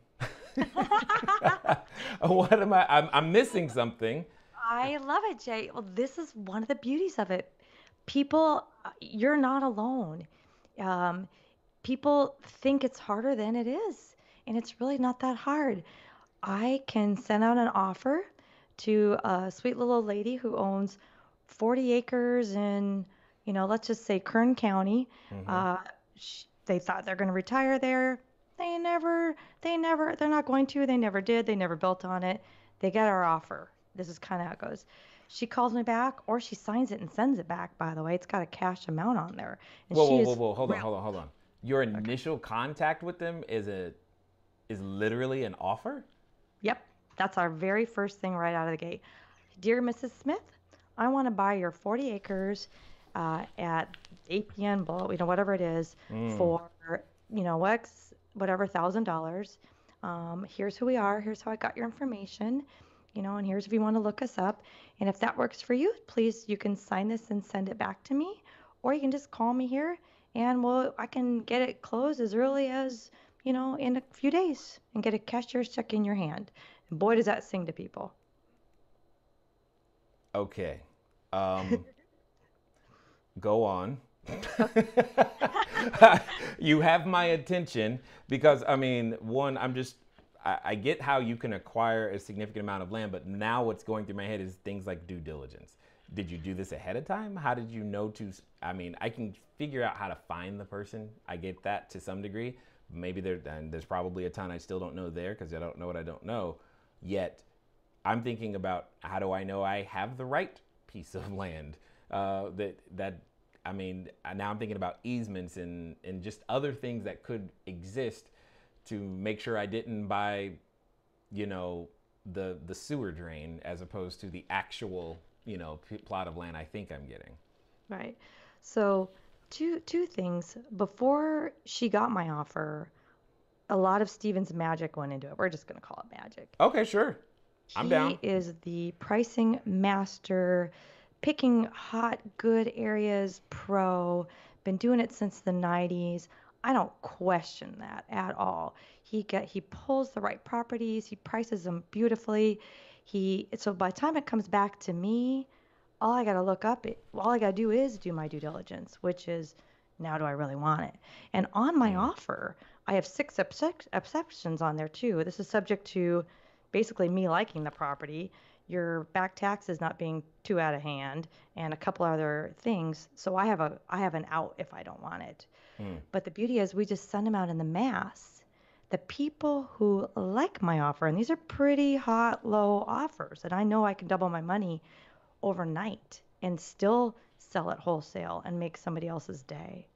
what am I? I'm, I'm missing something. I love it, Jay. Well, this is one of the beauties of it. People, uh, you're not alone. Um, people think it's harder than it is, and it's really not that hard. I can send out an offer to a sweet little lady who owns 40 acres in, you know, let's just say Kern County. Uh, sh- they thought they're going to retire there. They never, they never, they're not going to. They never did. They never built on it. They get our offer. This is kind of how it goes. She calls me back, or she signs it and sends it back. By the way, it's got a cash amount on there. And Whoa, she whoa, whoa, whoa! Hold on, hold on, hold on. Your initial contact with them is a is literally an offer. Yep, that's our very first thing right out of the gate. Dear Mrs. Smith, I want to buy your 40 acres uh, at APN, blah, you know, whatever it is, for, you know, X, whatever, thousand dollars. Um, here's who we are. Here's how I got your information. You know, and here's if you want to look us up. And if that works for you, please, you can sign this and send it back to me, or you can just call me here, and we'll, I can get it closed as early as, you know, in a few days, and get a cashier's check in your hand. And boy, does that sing to people. Okay. Um, go on. you have my attention because I mean, one, I'm just I, I get how you can acquire a significant amount of land, but now what's going through my head is things like due diligence. Did you do this ahead of time? How did you know to? I mean, I can figure out how to find the person. I get that to some degree. Maybe there, and there's probably a ton I still don't know there because I don't know what I don't know. Yet, I'm thinking about how do I know I have the right piece of land? Uh, that that I mean, uh, now I'm thinking about easements and and just other things that could exist to make sure I didn't buy, you know, the the sewer drain as opposed to the actual you know p- plot of land I think I'm getting. Right. So two two things. Before she got my offer, a lot of Steven's magic went into it. We're just gonna call it magic. Okay, sure. I'm he down. is the pricing master, picking hot, good areas pro. Been doing it since the 90s. I don't question that at all. He get he pulls the right properties. He prices them beautifully. He so by the time it comes back to me, all I got to look up it. All I got to do is do my due diligence, which is now do I really want it? And on my mm. offer, I have six except- exceptions on there too. This is subject to basically me liking the property, your back taxes not being too out of hand, and a couple other things. So I have a I have an out if I don't want it. Mm. But the beauty is we just send them out in the mass. The people who like my offer, and these are pretty hot, low offers, and I know I can double my money overnight and still sell it wholesale and make somebody else's day.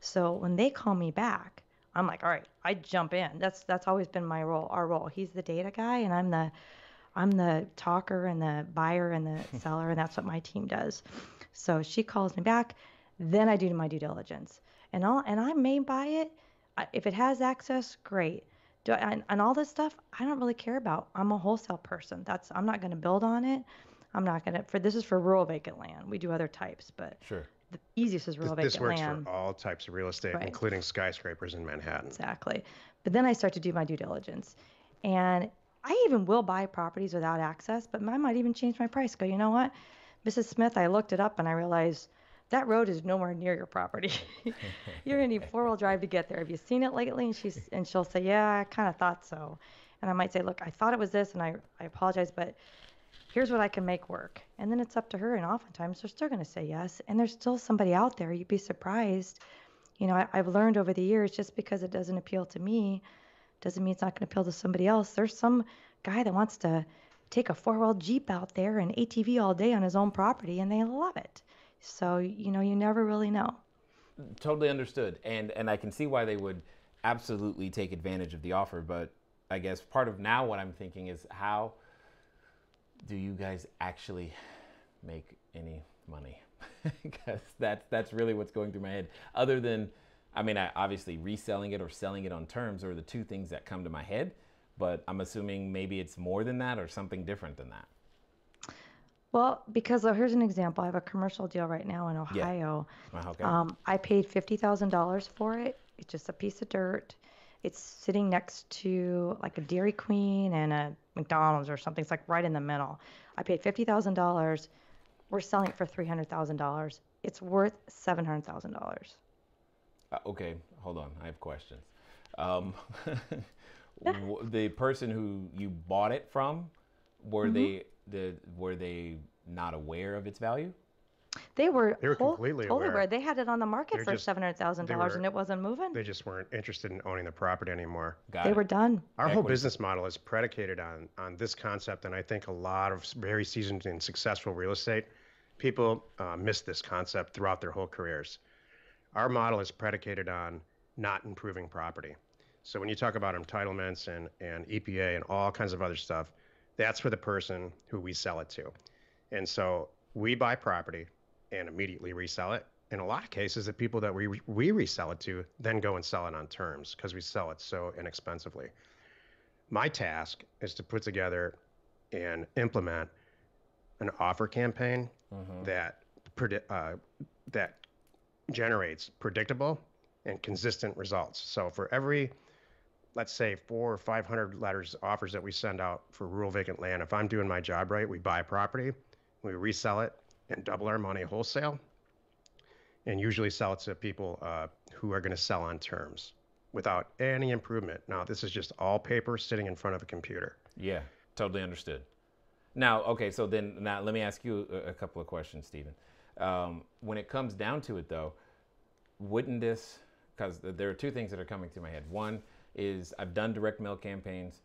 So when they call me back, I'm like, all right, I jump in. That's that's always been my role, our role. He's the data guy and I'm the I'm the talker and the buyer and the seller and that's what my team does. So she calls me back, then I do my due diligence. And all and I may buy it if it has access, great. Do I, and, and all this stuff, I don't really care about. I'm a wholesale person. That's I'm not going to build on it. I'm not going to for this is for rural vacant land. We do other types, but Sure. the easiest is rural This vacant works land. for all types of real estate, Right. including skyscrapers in Manhattan. Exactly. But then I start to do my due diligence. And I even will buy properties without access, but I might even change my price. Go, you know what? Mrs. Smith, I looked it up and I realized that road is nowhere near your property. You're gonna need four wheel drive to get there. Have you seen it lately? And she's and she'll say, Yeah, I kind of thought so. And I might say, Look, I thought it was this and I, I apologize, but here's what I can make work. And then it's up to her. And oftentimes they're still going to say yes. And there's still somebody out there. You'd be surprised. You know, I, I've learned over the years just because it doesn't appeal to me doesn't mean it's not going to appeal to somebody else. There's some guy that wants to take a four wheel Jeep out there and ATV all day on his own property and they love it. So, you know, you never really know. Totally understood, and and I can see why they would absolutely take advantage of the offer. But I guess part of now what I'm thinking is how do you guys actually make any money? because that's that's really what's going through my head. Other than, I mean, I, obviously reselling it or selling it on terms are the two things that come to my head. But I'm assuming maybe it's more than that or something different than that. Well, because uh, here's an example. I have a commercial deal right now in Ohio. Wow, okay. Um, I paid fifty thousand dollars for it. It's just a piece of dirt. It's sitting next to like a Dairy Queen and a McDonald's or something. It's like right in the middle. I paid fifty thousand dollars. We're selling it for three hundred thousand dollars. It's worth seven hundred thousand dollars. Uh, okay, hold on. I have questions. Um, the person who you bought it from, were they the were they not aware of its value? They were, They were whole- completely totally aware. They had it on the market They're for just- $700,000 and it wasn't moving. They just weren't interested in owning the property anymore. Got They it. were done. Our whole business model is predicated on on this concept, and I think a lot of very seasoned and successful real estate people uh, miss this concept throughout their whole careers. Our model is predicated on not improving property. So when you talk about entitlements and, and EPA and all kinds of other stuff, that's for the person who we sell it to. And so we buy property and immediately resell it. In a lot of cases, the people that we, we resell it to then go and sell it on terms because we sell it so inexpensively. My task is to put together and implement an offer campaign that predi- uh, that generates predictable and consistent results. So for every, let's say, four or five hundred letters offers that we send out for rural vacant land, if I'm doing my job right, we buy property, we resell it, and double our money wholesale, and usually sell it to people uh, who are going to sell on terms without any improvement. Now this is just all paper sitting in front of a computer. Yeah, totally understood. Now, okay, so then now let me ask you a, couple of questions, Steven. Um, when it comes down to it, though, wouldn't this? Because there are two things that are coming to my head. One is I've done direct mail campaigns.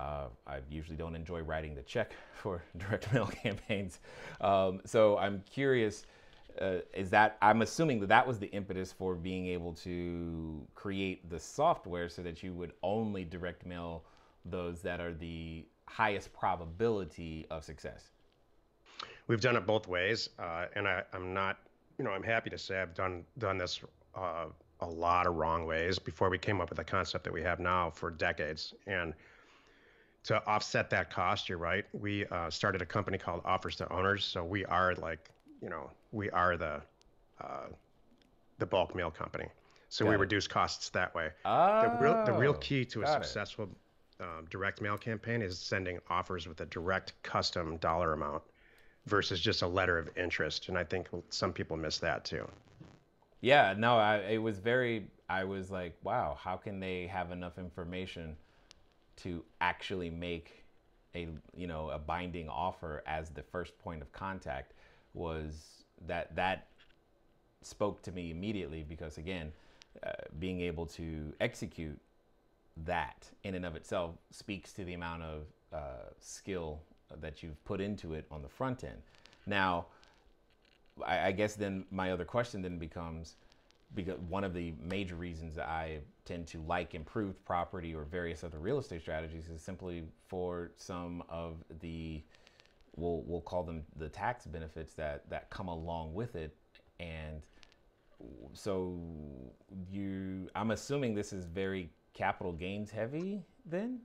Uh, I usually don't enjoy writing the check for direct mail campaigns. Um, so I'm curious. Uh, is that I'm assuming that that was the impetus for being able to create the software so that you would only direct mail those that are the highest probability of success. We've done it both ways, uh, and I, I'm not, you know, I'm happy to say I've done done this uh, a lot of wrong ways before we came up with the concept that we have now for decades. And to offset that cost, you're right. We uh, started a company called Offers to Owners, so we are like, you know, we are the uh, the bulk mail company. So Got we it. reduce costs that way. Oh, The real, the real key to a successful um, direct mail campaign is sending offers with a direct custom dollar amount versus just a letter of interest. And I think some people miss that too. Yeah, no, I, it was very, I was like, wow, how can they have enough information to actually make a, you know, a binding offer as the first point of contact was that, that spoke to me immediately because again, uh, being able to execute that in and of itself speaks to the amount of uh, skill that you've put into it on the front end. Now, I, I guess then my other question then becomes because one of the major reasons that I tend to like improved property or various other real estate strategies is simply for some of the we'll we'll call them the tax benefits that that come along with it and so you I'm assuming this is very capital gains heavy then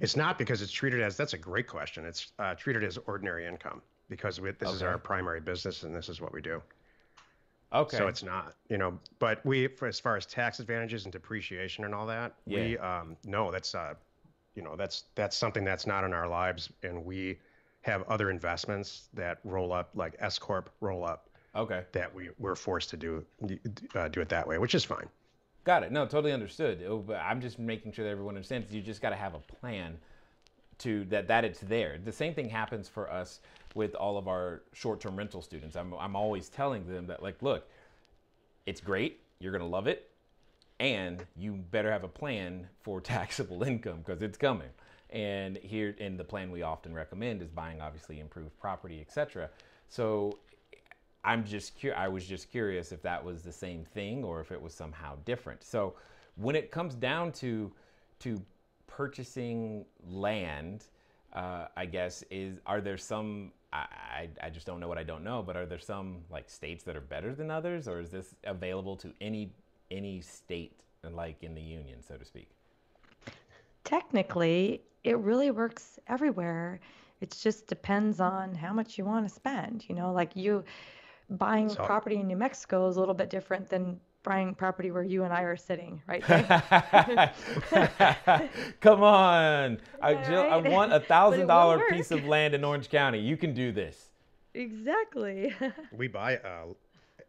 It's not because it's treated as, that's a great question. It's uh, treated as ordinary income because we, this is our primary business and this is what we do. Okay So it's not, you know, but we, for, as far as tax advantages and depreciation and all that, we, Yeah. um, no, that's, uh, you know, that's, that's something that's not in our lives. And we have other investments that roll up like S Corp roll up okay that we we're forced to do, uh, do it that way, which is fine. Got it. No, totally understood. Oh, but I'm just making sure that everyone understands. You just got to have a plan to that that it's there. The same thing happens for us with all of our short-term rental students. I'm I'm always telling them that like, look, it's great. You're gonna love it, and you better have a plan for taxable income because it's coming. And here, and the plan we often recommend is buying obviously improved property, etc. So I'm just cur- I was just curious if that was the same thing or if it was somehow different. So when it comes down to to purchasing land, uh, I guess is are there some I, I I just don't know what I don't know, but are there some like states that are better than others, or is this available to any any state like in the union, so to speak? Technically, it really works everywhere. It just depends on how much you want to spend. You know, like you buying So- property in New Mexico is a little bit different than buying property where you and I are sitting, right? Come on, I, Jill, I want a thousand dollar piece of land in Orange County. You can do this. exactly. We buy, uh,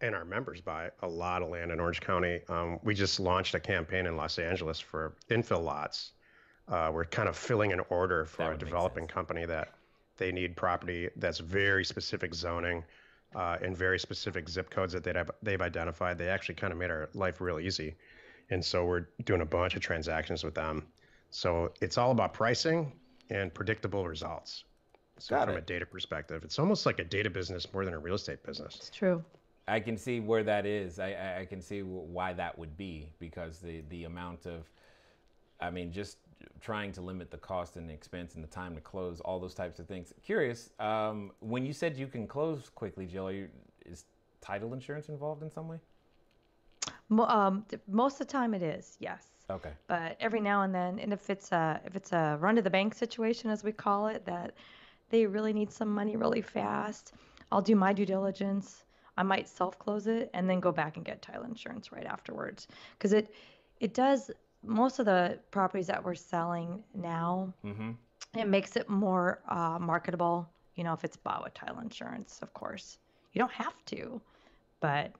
and our members buy a lot of land in Orange County. Um, we just launched a campaign in Los Angeles for infill lots. Uh, we're kind of filling an order for a developing company that they need property that's very specific zoning uh, and very specific zip codes that they've, they've identified. They actually kind of made our life real easy. And so we're doing a bunch of transactions with them. So it's all about pricing and predictable results. So Got from it. a data perspective, it's almost like a data business more than a real estate business. It's true. I can see where that is. I, I, I can see why that would be because the, the amount of, I mean, just trying to limit the cost and the expense and the time to close, all those types of things. Curious, um, when you said you can close quickly, Jill, are you, is title insurance involved in some way? Um, most of the time it is, yes. Okay. But every now and then, and if it's a if it's a run to the bank situation as we call it, that they really need some money really fast, I'll do my due diligence. I might self close it and then go back and get title insurance right afterwards, because it it does most of the properties that we're selling now. Mm-hmm. It makes it more uh, marketable. You know, if it's bought with title insurance, of course. You don't have to, but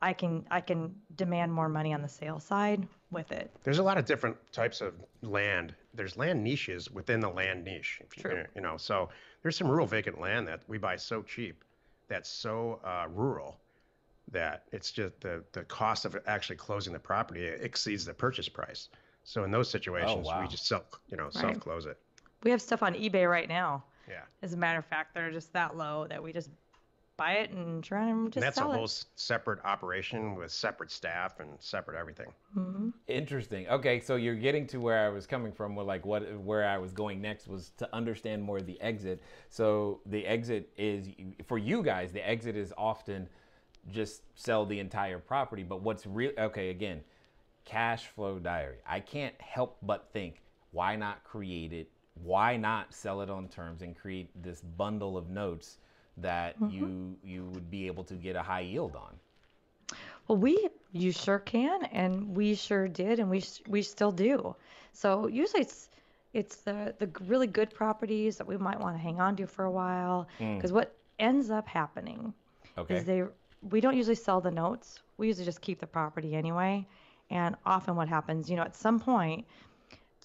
I can I can demand more money on the sale side with it. There's a lot of different types of land. There's land niches within the land niche. if you- True. You know, so there's some rural vacant land that we buy so cheap, that's so uh, rural, that it's just the the cost of actually closing the property exceeds the purchase price. So in those situations, wow. we just self, you know, Right. self close it. We have stuff on eBay right now. Yeah. As a matter of fact, they're just that low that we just buy it and try and just And that's a whole it. separate operation with separate staff and separate everything. hmm Interesting. Okay, so you're getting to where I was coming from. With like what where I was going next was to understand more of the exit. So the exit is for you guys. The exit is often just sell the entire property. But what's real? Okay, again, cash flow diary. I can't help but think, why not create it? Why not sell it on terms and create this bundle of notes that mm-hmm. you you would be able to get a high yield on? Well, we you sure can, and we sure did, and we we still do. So usually it's it's the the really good properties that we might want to hang on to for a while, mm. because what ends up happening Okay. is they we don't usually sell the notes. We usually just keep the property anyway. And often what happens, you know, at some point,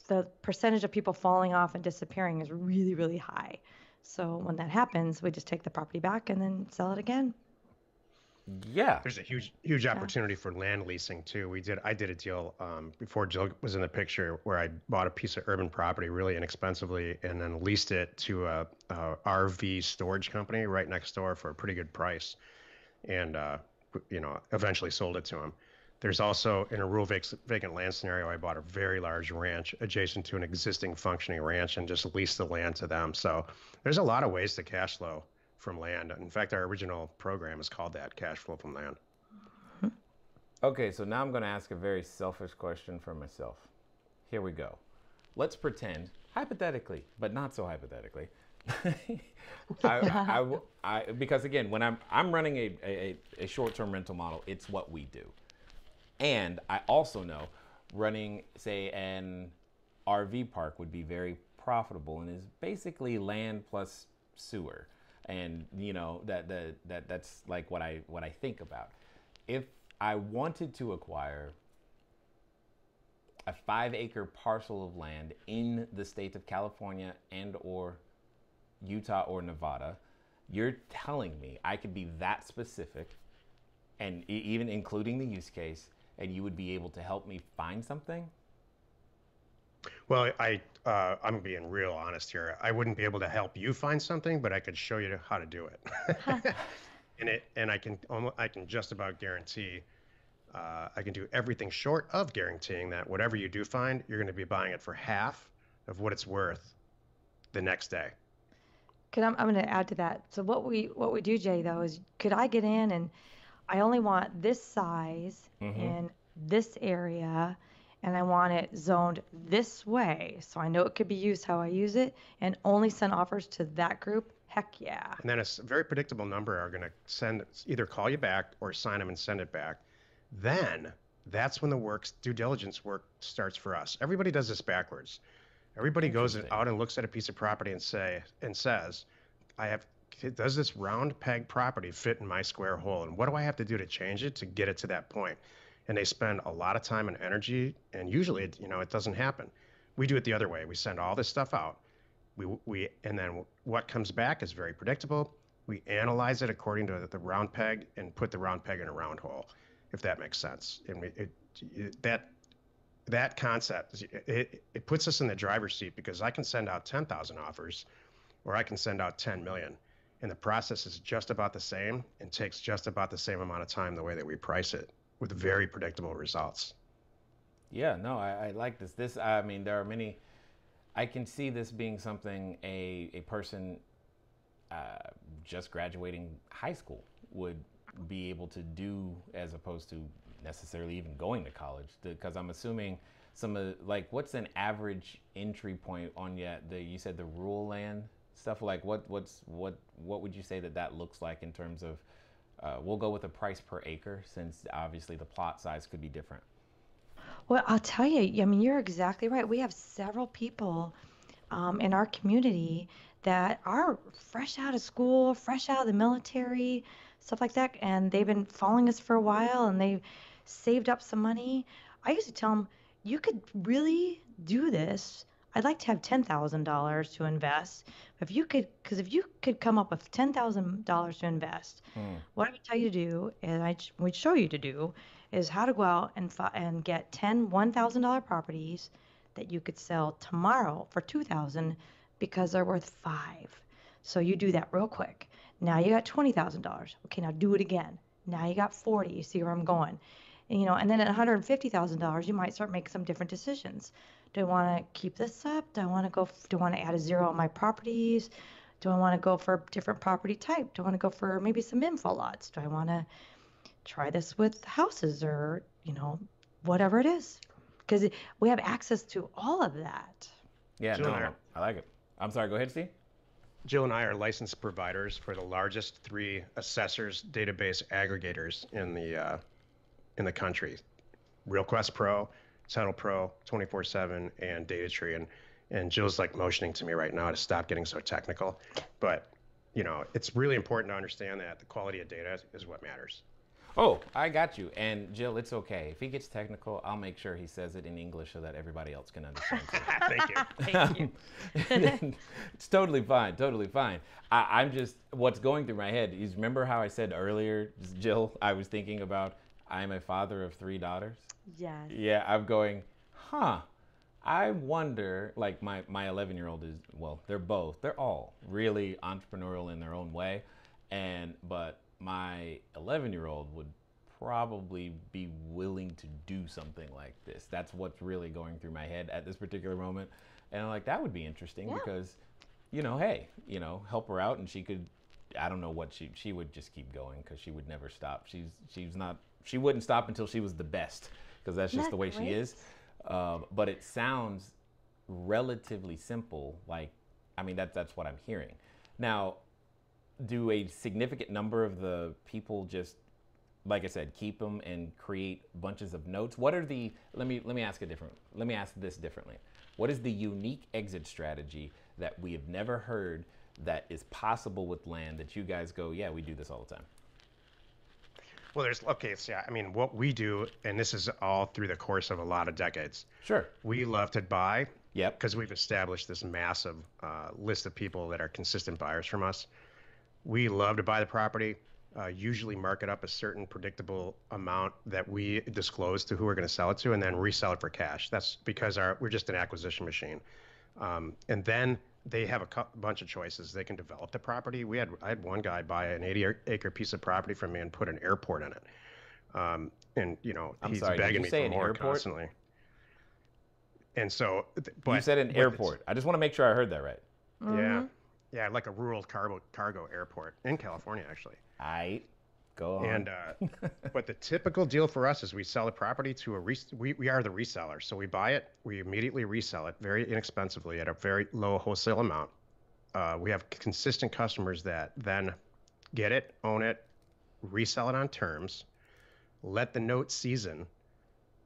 the percentage of people falling off and disappearing is really, really high. So when that happens, we just take the property back and then sell it again. yeah. There's a huge, huge opportunity for land leasing too. We did, I did a deal um, before Jill was in the picture where I bought a piece of urban property really inexpensively and then leased it to a, a RV storage company right next door for a pretty good price, and uh, you know eventually sold it to him. There's also in a rural vac- vacant land scenario, I bought a very large ranch adjacent to an existing functioning ranch and just leased the land to them. So there's a lot of ways to cash flow from land. In fact, our original program is called that cash flow from land. Okay, so now I'm going to ask a very selfish question for myself. Here we go. Let's pretend, hypothetically, but not so hypothetically. I, I, I, because again, when I'm I'm running a, a, a short-term rental model, it's what we do, and I also know running, say, an RV park would be very profitable and is basically land plus sewer, and you know that that, that that's like what I what I think about. If I wanted to acquire a five acre parcel of land in the state of California and or Utah or Nevada, you're telling me I could be that specific and e- even including the use case and you would be able to help me find something? Well, I uh, I'm being real honest here. I wouldn't be able to help you find something, but I could show you how to do it. and it and I can almost I can just about guarantee uh, I can do everything short of guaranteeing that whatever you do find, you're going to be buying it for half of what it's worth the next day. Could I'm, I'm going to add to that. So what we what we do, Jay, though, is could I get in and I only want this size mm-hmm. in this area, and I want it zoned this way, so I know it could be used how I use it, and only send offers to that group. Heck yeah. And then a very predictable number are going to send either call you back or sign them and send it back. Then that's when the work due diligence work starts for us. Everybody does this backwards. Everybody goes out and looks at a piece of property and say and says, "I have does this round peg property fit in my square hole and what do I have to do to change it to get it to that point?" And they spend a lot of time and energy and usually it, you know it doesn't happen. We do it the other way. We send all this stuff out we, we and then what comes back is very predictable. We analyze it according to the round peg and put the round peg in a round hole, if that makes sense. And we, it, it, that that concept it, it puts us in the driver's seat because I can send out 10,000 offers, or I can send out 10 million, and the process is just about the same and takes just about the same amount of time the way that we price it with very predictable results. Yeah, no, I, I like this. This, I mean, there are many. I can see this being something a a person uh, just graduating high school would be able to do, as opposed to necessarily even going to college. Because I'm assuming some of like, what's an average entry point on yet the you said the rural land stuff? Like, what what's what what would you say that that looks like in terms of? Uh, we'll go with a price per acre, since obviously the plot size could be different. Well, I'll tell you, I mean, you're exactly right. We have several people um, in our community that are fresh out of school, fresh out of the military, stuff like that, and they've been following us for a while and they've saved up some money. I used to tell them, you could really do this. I'd like to have $10,000 to invest. If you could, because if you could come up with $10,000 to invest, hmm. what I would tell you to do, and I would show you to do, is how to go out and and get 10 $1,000 properties that you could sell tomorrow for 2000 because they're worth 5. So you do that real quick. Now you got $20,000. Okay, now do it again. Now you got 40. You see where I'm going? And, you know, and then at $150,000, you might start making some different decisions. Do I want to keep this up? Do I want to go? Do I want to add a zero on my properties? Do I want to go for a different property type? Do I want to go for maybe some infill lots? Do I want to try this with houses or, you know, whatever it is? Because we have access to all of that. Yeah, Jill no, I I like it. I'm sorry. Go ahead, Steve. Jill and I are licensed providers for the largest three assessors database aggregators in the uh, in the country: RealQuest Pro, Title Pro, 24/7, and DataTree. And and Jill's like motioning to me right now to stop getting so technical, but you know it's really important to understand that the quality of data is, is what matters. Oh, I got you. And Jill, it's okay. If he gets technical, I'll make sure he says it in English so that everybody else can understand. Thank you. Thank you. Um, it's totally fine, totally fine. I, I'm just what's going through my head is remember how I said earlier, Jill, I was thinking about I'm a father of three daughters. Yes. Yeah, I'm going, huh. I wonder, like my my 11 year old is well, they're both, they're all really entrepreneurial in their own way, and but my 11 year old would probably be willing to do something like this. That's what's really going through my head at this particular moment, and I'm like, that would be interesting Yeah. because, you know, hey, you know, help her out, and she could, I don't know what she she would just keep going because she would never stop. She's she's not she wouldn't stop until she was the best because that's just the way she is. Um, but it sounds relatively simple. Like, I mean, that, that's what I'm hearing. Now, do a significant number of the people just, like I said, keep them and create bunches of notes? What are the? Let me let me ask a different. Let me ask this differently. What is the unique exit strategy that we have never heard that is possible with land that you guys go, yeah, we do this all the time? Well, there's okay. So yeah, I mean, what we do, and this is all through the course of a lot of decades. Sure. We love to buy Yep. because we've established this massive uh, list of people that are consistent buyers from us. We love to buy the property, uh, usually mark it up a certain predictable amount that we disclose to who we're going to sell it to, and then resell it for cash. That's because our we're just an acquisition machine. Um, and then they have a cou- bunch of choices. They can develop the property. We had I had one guy buy an 80 acre piece of property from me and put an airport in it. Um, and you know I'm he's sorry, did begging you me say for an more airport? constantly. And so, th- but you said an airport. I just want to make sure I heard that right. yeah, yeah, like a rural cargo cargo airport in California, actually. I go on. And uh, but the typical deal for us is we sell the property to a res- we we are the reseller, so we buy it, we immediately resell it very inexpensively at a very low wholesale amount. Uh, we have consistent customers that then get it, own it, resell it on terms, let the note season,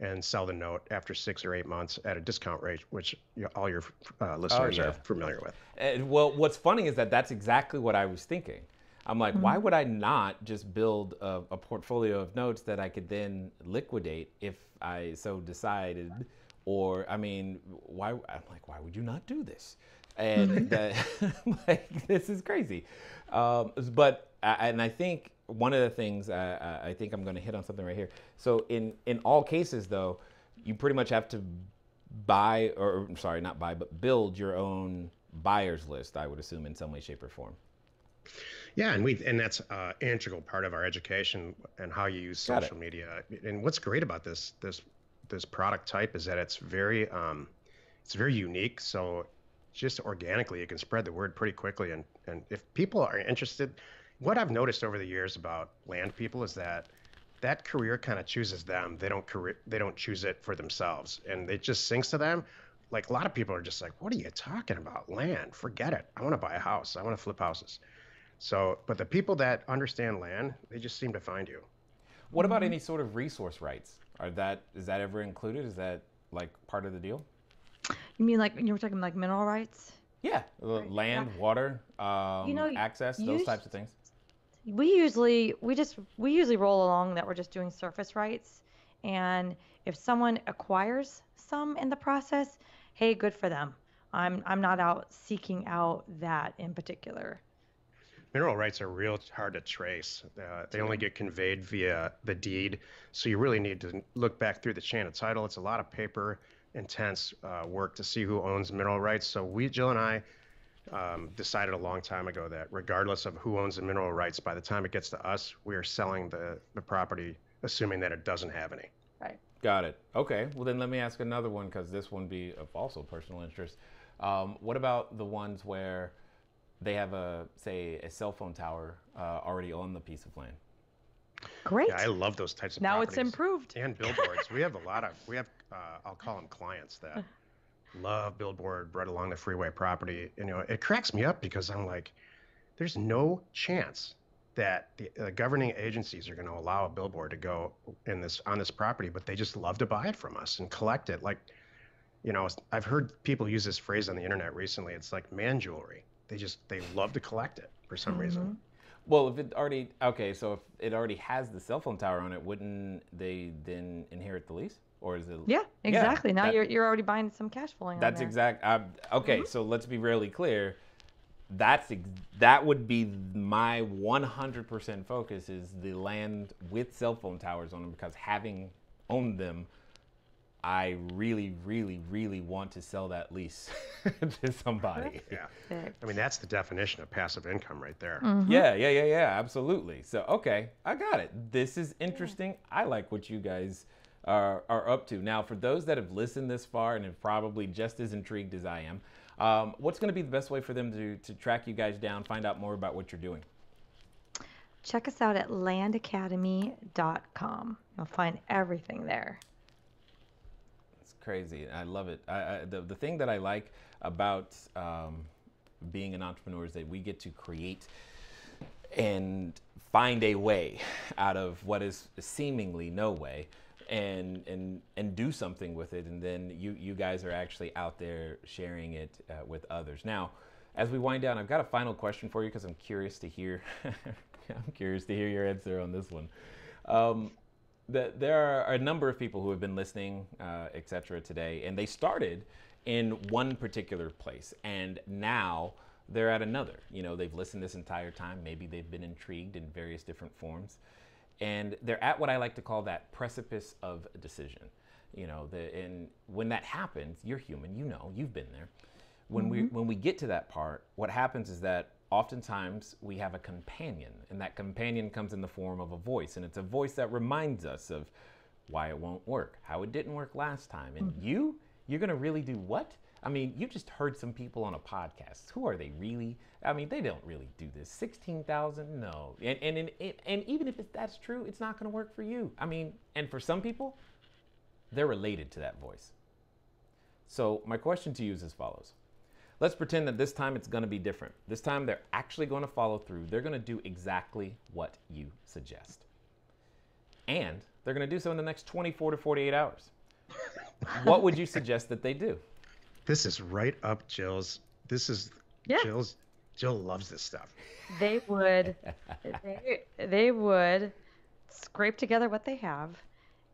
and sell the note after six or eight months at a discount rate, which you know, all your uh, listeners yeah. are familiar with. And, well, what's funny is that that's exactly what I was thinking. I'm like, why would I not just build a, a portfolio of notes that I could then liquidate if I so decided? Or, I mean, why? I'm like, why would you not do this? And that, like, this is crazy. Um, but, and I think one of the things I, I- I think I'm going to hit on something right here. So, in in all cases, though, you pretty much have to buy, or I'm sorry, not buy, but build your own buyers list. I would assume in some way, shape, or form. Yeah, and we and that's uh, integral part of our education and how you use social media. And what's great about this this this product type is that it's very um, it's very unique. So just organically, you can spread the word pretty quickly. And and if people are interested, what I've noticed over the years about land people is that that career kind of chooses them. They don't career they don't choose it for themselves, and it just sinks to them. Like a lot of people are just like, "What are you talking about? Land? Forget it. I want to buy a house. I want to flip houses." So, but the people that understand land, they just seem to find you. What about any sort of resource rights? Are that is that ever included? Is that like part of the deal? You mean like when you were talking like mineral rights? Yeah, land, water, um, know, access, those types of things. We usually we just we usually roll along that we're just doing surface rights and if someone acquires some in the process hey good for them i'm i'm not out seeking out that in particular Mineral rights are real hard to trace. Uh, they only get conveyed via the deed, so you really need to look back through the chain of title. It's a lot of paper intense uh, work to see who owns mineral rights. So we, Jill and I, um, decided a long time ago that regardless of who owns the mineral rights, by the time it gets to us, we are selling the, the property, assuming that it doesn't have any. Right. Got it. Okay. Well, then let me ask another one because this one be of also personal interest. Um, what about the ones where they have a say a cell phone tower uh, already on the piece of land? Great. Yeah, I love those types of now it's improved. and billboards. we have a lot of we have uh, I'll call them clients that love billboard right along the freeway property. You know, it cracks me up because I'm like, there's no chance that the uh, governing agencies are going to allow a billboard to go in this on this property, but they just love to buy it from us and collect it. Like, you know, I've heard people use this phrase on the internet recently. It's like man jewelry. They just they love to collect it for some reason. Well, if it already okay, so if it already has the cell phone tower on it, wouldn't they then inherit the lease, or is it? Yeah, exactly. now that- you're you're already buying some cash flowing. on That's there. exact. Uh, okay, so let's be really clear. That's ex- that would be my 100% focus is the land with cell phone towers on them because having owned them, I really, really, really want to sell that lease to somebody. Yeah. I mean, that's the definition of passive income right there. Yeah, yeah, yeah, yeah, absolutely. So, okay, I got it. This is interesting. I like what you guys are, are up to. Now, for those that have listened this far and have probably just as intrigued as I am, um, what's going to be the best way for them to, to track you guys down, find out more about what you're doing? Check us out at landacademy.com. You'll find everything there. It's crazy. I love it. I, I, the, the thing that I like about um, being an entrepreneur is that we get to create and find a way out of what is seemingly no way and and and do something with it and then you you guys are actually out there sharing it uh, with others now as we wind down i've got a final question for you because i'm curious to hear i'm curious to hear your answer on this one um, the, there are a number of people who have been listening, uh, et cetera, today, and they started in one particular place, and now they're at another. You know, they've listened this entire time. Maybe they've been intrigued in various different forms, and they're at what I like to call that precipice of decision. You know, the, and when that happens, you're human. You know, you've been there. When we mm-hmm. when we get to that part, what happens is that oftentimes we have a companion, and that companion comes in the form of a voice, and it's a voice that reminds us of why it won't work, how it didn't work last time, and mm-hmm. you, you're gonna really do what? I mean, you just heard some people on a podcast. Who are they really? I mean, they don't really do this. Sixteen thousand, no. And and and, and even if that's true, it's not gonna work for you. I mean, and for some people, they're related to that voice. So my question to you is as follows. Let's pretend that this time it's going to be different. This time they're actually going to follow through. They're going to do exactly what you suggest. And they're going to do so in the next 24 to 48 hours. what would you suggest that they do? This is right up Jill's. This is Yeah. Jill's. Jill loves this stuff. They would, they, they would scrape together what they have.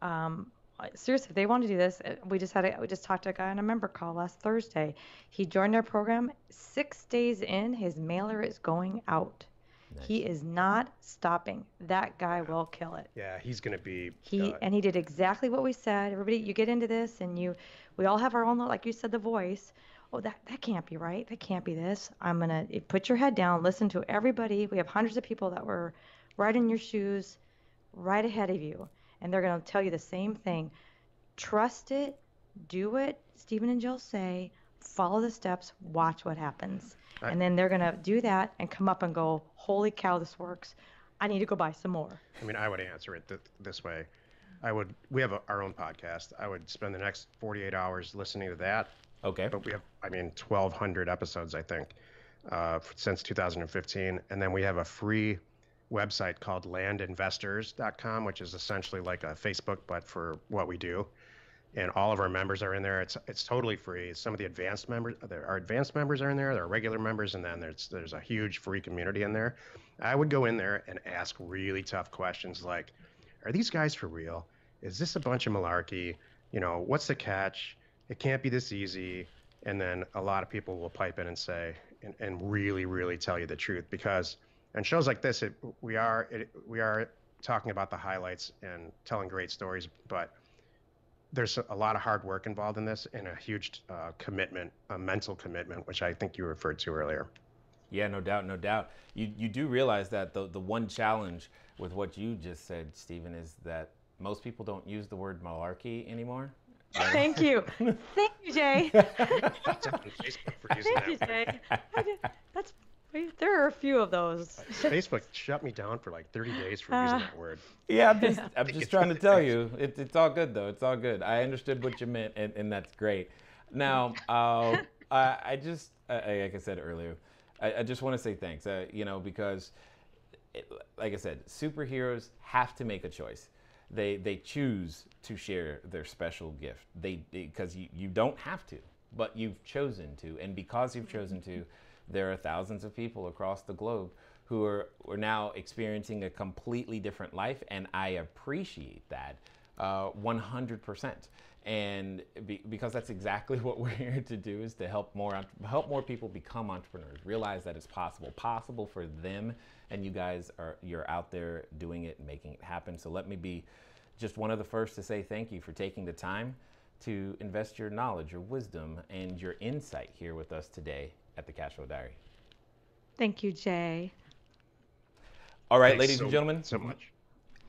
Um, seriously, if they want to do this, uh, we just had a, we just talked to a guy on a member call last Thursday. He joined our program. Six days in, his mailer is going out. He is not stopping. That guy will kill it. Yeah, he's gonna be. He uh, and he did exactly what we said. Everybody, you get into this, and you, we all have our own, like you said, the voice. Oh, that that can't be right. That can't be this. I'm gonna eh, put your head down. Listen to everybody. We have hundreds of people that were right in your shoes, right ahead of you, and they're gonna tell you the same thing. Trust it. Do what Steven and Jill say. Follow the steps. Watch what happens. I- and then they're gonna do that and come up and go, "Holy cow, this works! I need to go buy some more." I mean, I would answer it th- this way. I would. We have a, our own podcast. I would spend the next 48 hours listening to that. Okay. But we have, I mean, 1,200 episodes, I think, uh, since 2015, and then we have a free website called LandInvestors.com, which is essentially like a Facebook but for what we do. And all of our members are in there. It's it's totally free. Some of the advanced members, our advanced members are in there. There are regular members, and then there's there's a huge free community in there. I would go in there and ask really tough questions like, "Are these guys for real? Is this a bunch of malarkey? You know, what's the catch? It can't be this easy." And then a lot of people will pipe in and say, and, and really, really tell you the truth because, and shows like this, it, we are it, we are talking about the highlights and telling great stories, but there's a lot of hard work involved in this and a huge uh, commitment, a mental commitment, which I think you referred to earlier. Yeah, no doubt, no doubt. You you do realize that the the one challenge with what you just said, Steven, is that most people don't use the word malarkey anymore. Thank you. Thank you, Jay. Facebook for using Thank you, that. Jay. That's there are a few of those. Facebook shut me down for like 30 days for using that word. Yeah, I'm just, I'm just trying to tell you, it, it's all good though. It's all good. I understood what you meant, and, and that's great. Now, uh, I, I just, I, like I said earlier, I, I just want to say thanks. Uh, you know, because, like I said, superheroes have to make a choice. They they choose to share their special gift. They because you, you don't have to, but you've chosen to, and because you've chosen to, there are thousands of people across the globe who are, are now experiencing a completely different life, and I appreciate that uh, 100%. And be, because that's exactly what we're here to do is to help more help more people become entrepreneurs, realize that it's possible, possible for them, and you guys are you're out there doing it and making it happen. So let me be just one of the first to say thank you for taking the time to invest your knowledge, your wisdom, and your insight here with us today at the Cash Flow Diary. Thank you, Jay. All right, Thanks ladies so- and gentlemen. So much.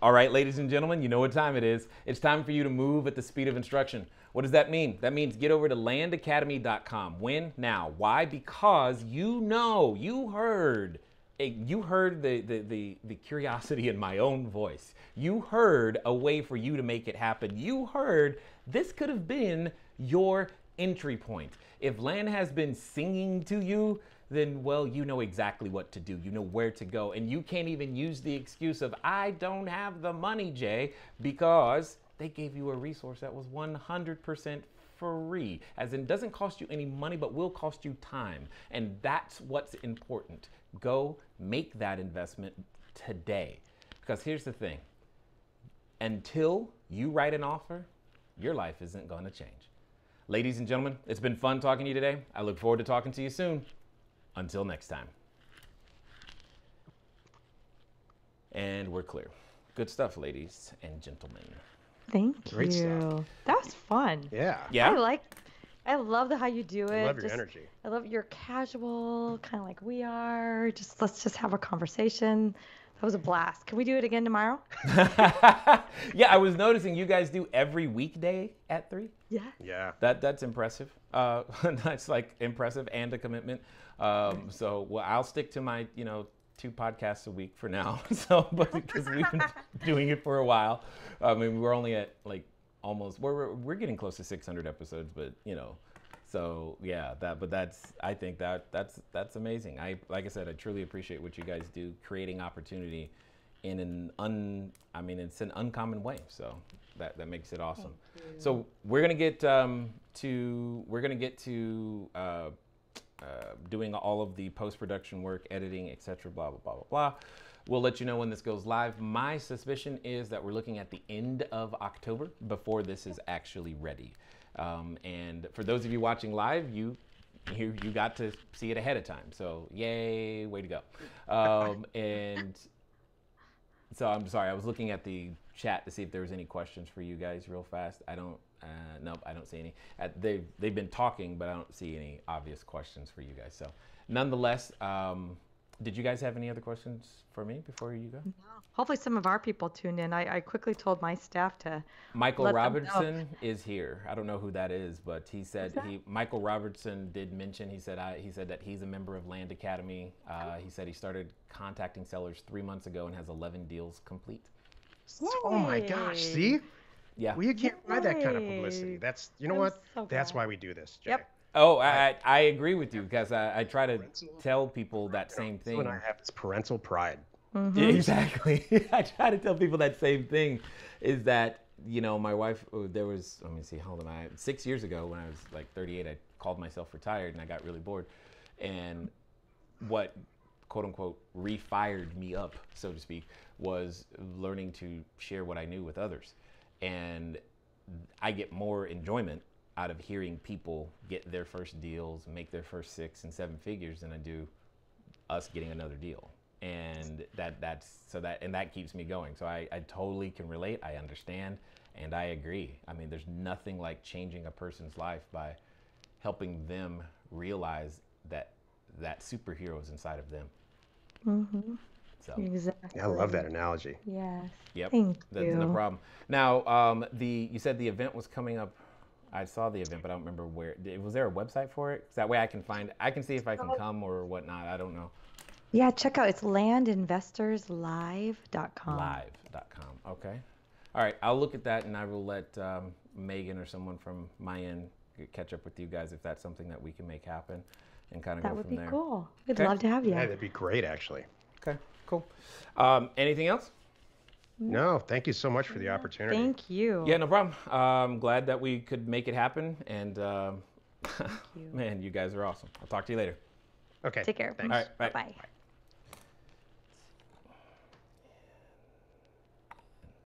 All right, ladies and gentlemen, you know what time it is. It's time for you to move at the speed of instruction. What does that mean? That means get over to landacademy.com. When? Now. Why? Because you know, you heard, you heard the, the, the, the curiosity in my own voice. You heard a way for you to make it happen. You heard this could have been your entry point. If land has been singing to you, then well, you know exactly what to do. You know where to go. And you can't even use the excuse of, I don't have the money, Jay, because they gave you a resource that was 100% free. As in, doesn't cost you any money, but will cost you time. And that's what's important. Go make that investment today. Because here's the thing until you write an offer, your life isn't going to change. Ladies and gentlemen, it's been fun talking to you today. I look forward to talking to you soon. Until next time. And we're clear. Good stuff, ladies and gentlemen. Thank Great you. stuff. That was fun. Yeah. Yeah? I like. I love the how you do it. I love your Just- energy. I love your casual, kind of like we are. Just let's just have a conversation. That was a blast. Can we do it again tomorrow? yeah, I was noticing you guys do every weekday at 3. Yeah. Yeah. That that's impressive. Uh, that's like impressive and a commitment. Um, so well, I'll stick to my you know two podcasts a week for now. So, but because we've been doing it for a while, I mean we're only at like almost we're we're, getting close to 600 episodes, but you know. So yeah, that but that's I think that that's that's amazing. I like I said, I truly appreciate what you guys do, creating opportunity in an un I mean it's an uncommon way. So that that makes it awesome. So we're gonna get um, to we're gonna get to uh, uh, doing all of the post production work, editing, etc. Blah blah blah blah blah. We'll let you know when this goes live. My suspicion is that we're looking at the end of October before this is actually ready. Um, and for those of you watching live, you you, you got to see it ahead of time. So yay, way to go. Um, and so I'm sorry, I was looking at the chat to see if there was any questions for you guys real fast. I don't, uh, nope, I don't see any. Uh, they've, they've been talking, but I don't see any obvious questions for you guys. So nonetheless, um, did you guys have any other questions for me before you go? Hopefully, some of our people tuned in. I, I quickly told my staff to. Michael Let them know. Robertson is here. I don't know who that is, but he said he Michael Robertson did mention. He said I, he said that he's a member of Land Academy. Uh, he said he started contacting sellers three months ago and has 11 deals complete. Oh my gosh. See? Yeah. We can't buy that kind of publicity. That's you know I'm what? so That's why we do this, Jay. Yep. Oh, I, I, I agree with you because I, I try to tell people that same thing. and I have this parental pride. Mm-hmm. Exactly. I try to tell people that same thing is that, you know, my wife, oh, there was, let me see, how old am I? Six years ago when I was like 38, I called myself retired and I got really bored. And what, quote unquote, refired me up, so to speak, was learning to share what I knew with others. And I get more enjoyment out of hearing people get their first deals, make their first six and seven figures than I do us getting another deal and that that's so that and that keeps me going so I, I totally can relate i understand And I agree. I mean, there's nothing like changing a person's life by helping them realize that that superhero is inside of them. Mm-hmm. So, Exactly. I love that analogy. Yes. yep, Thank that's you. no problem. Now, um, the you said the event was coming up. I saw the event, but I don't remember where. Was there a website for it? 'Cause that way I can find. I can see if I can come or whatnot. I don't know. Yeah, check out it's landinvestorslive.com. Live.com. Okay. All right. I'll look at that and I will let um, Megan or someone from my end catch up with you guys if that's something that we can make happen and kind of That go would from be there. cool. We'd Okay. love to have you. Yeah, that'd be great, actually. Okay. Cool. Um, anything else? No, thank you so much for the opportunity. Thank you. Yeah, no problem. Um, glad that we could make it happen. And um, you. man, you guys are awesome. I'll talk to you later. Okay. Take care. Thanks. All right. Bye. Bye.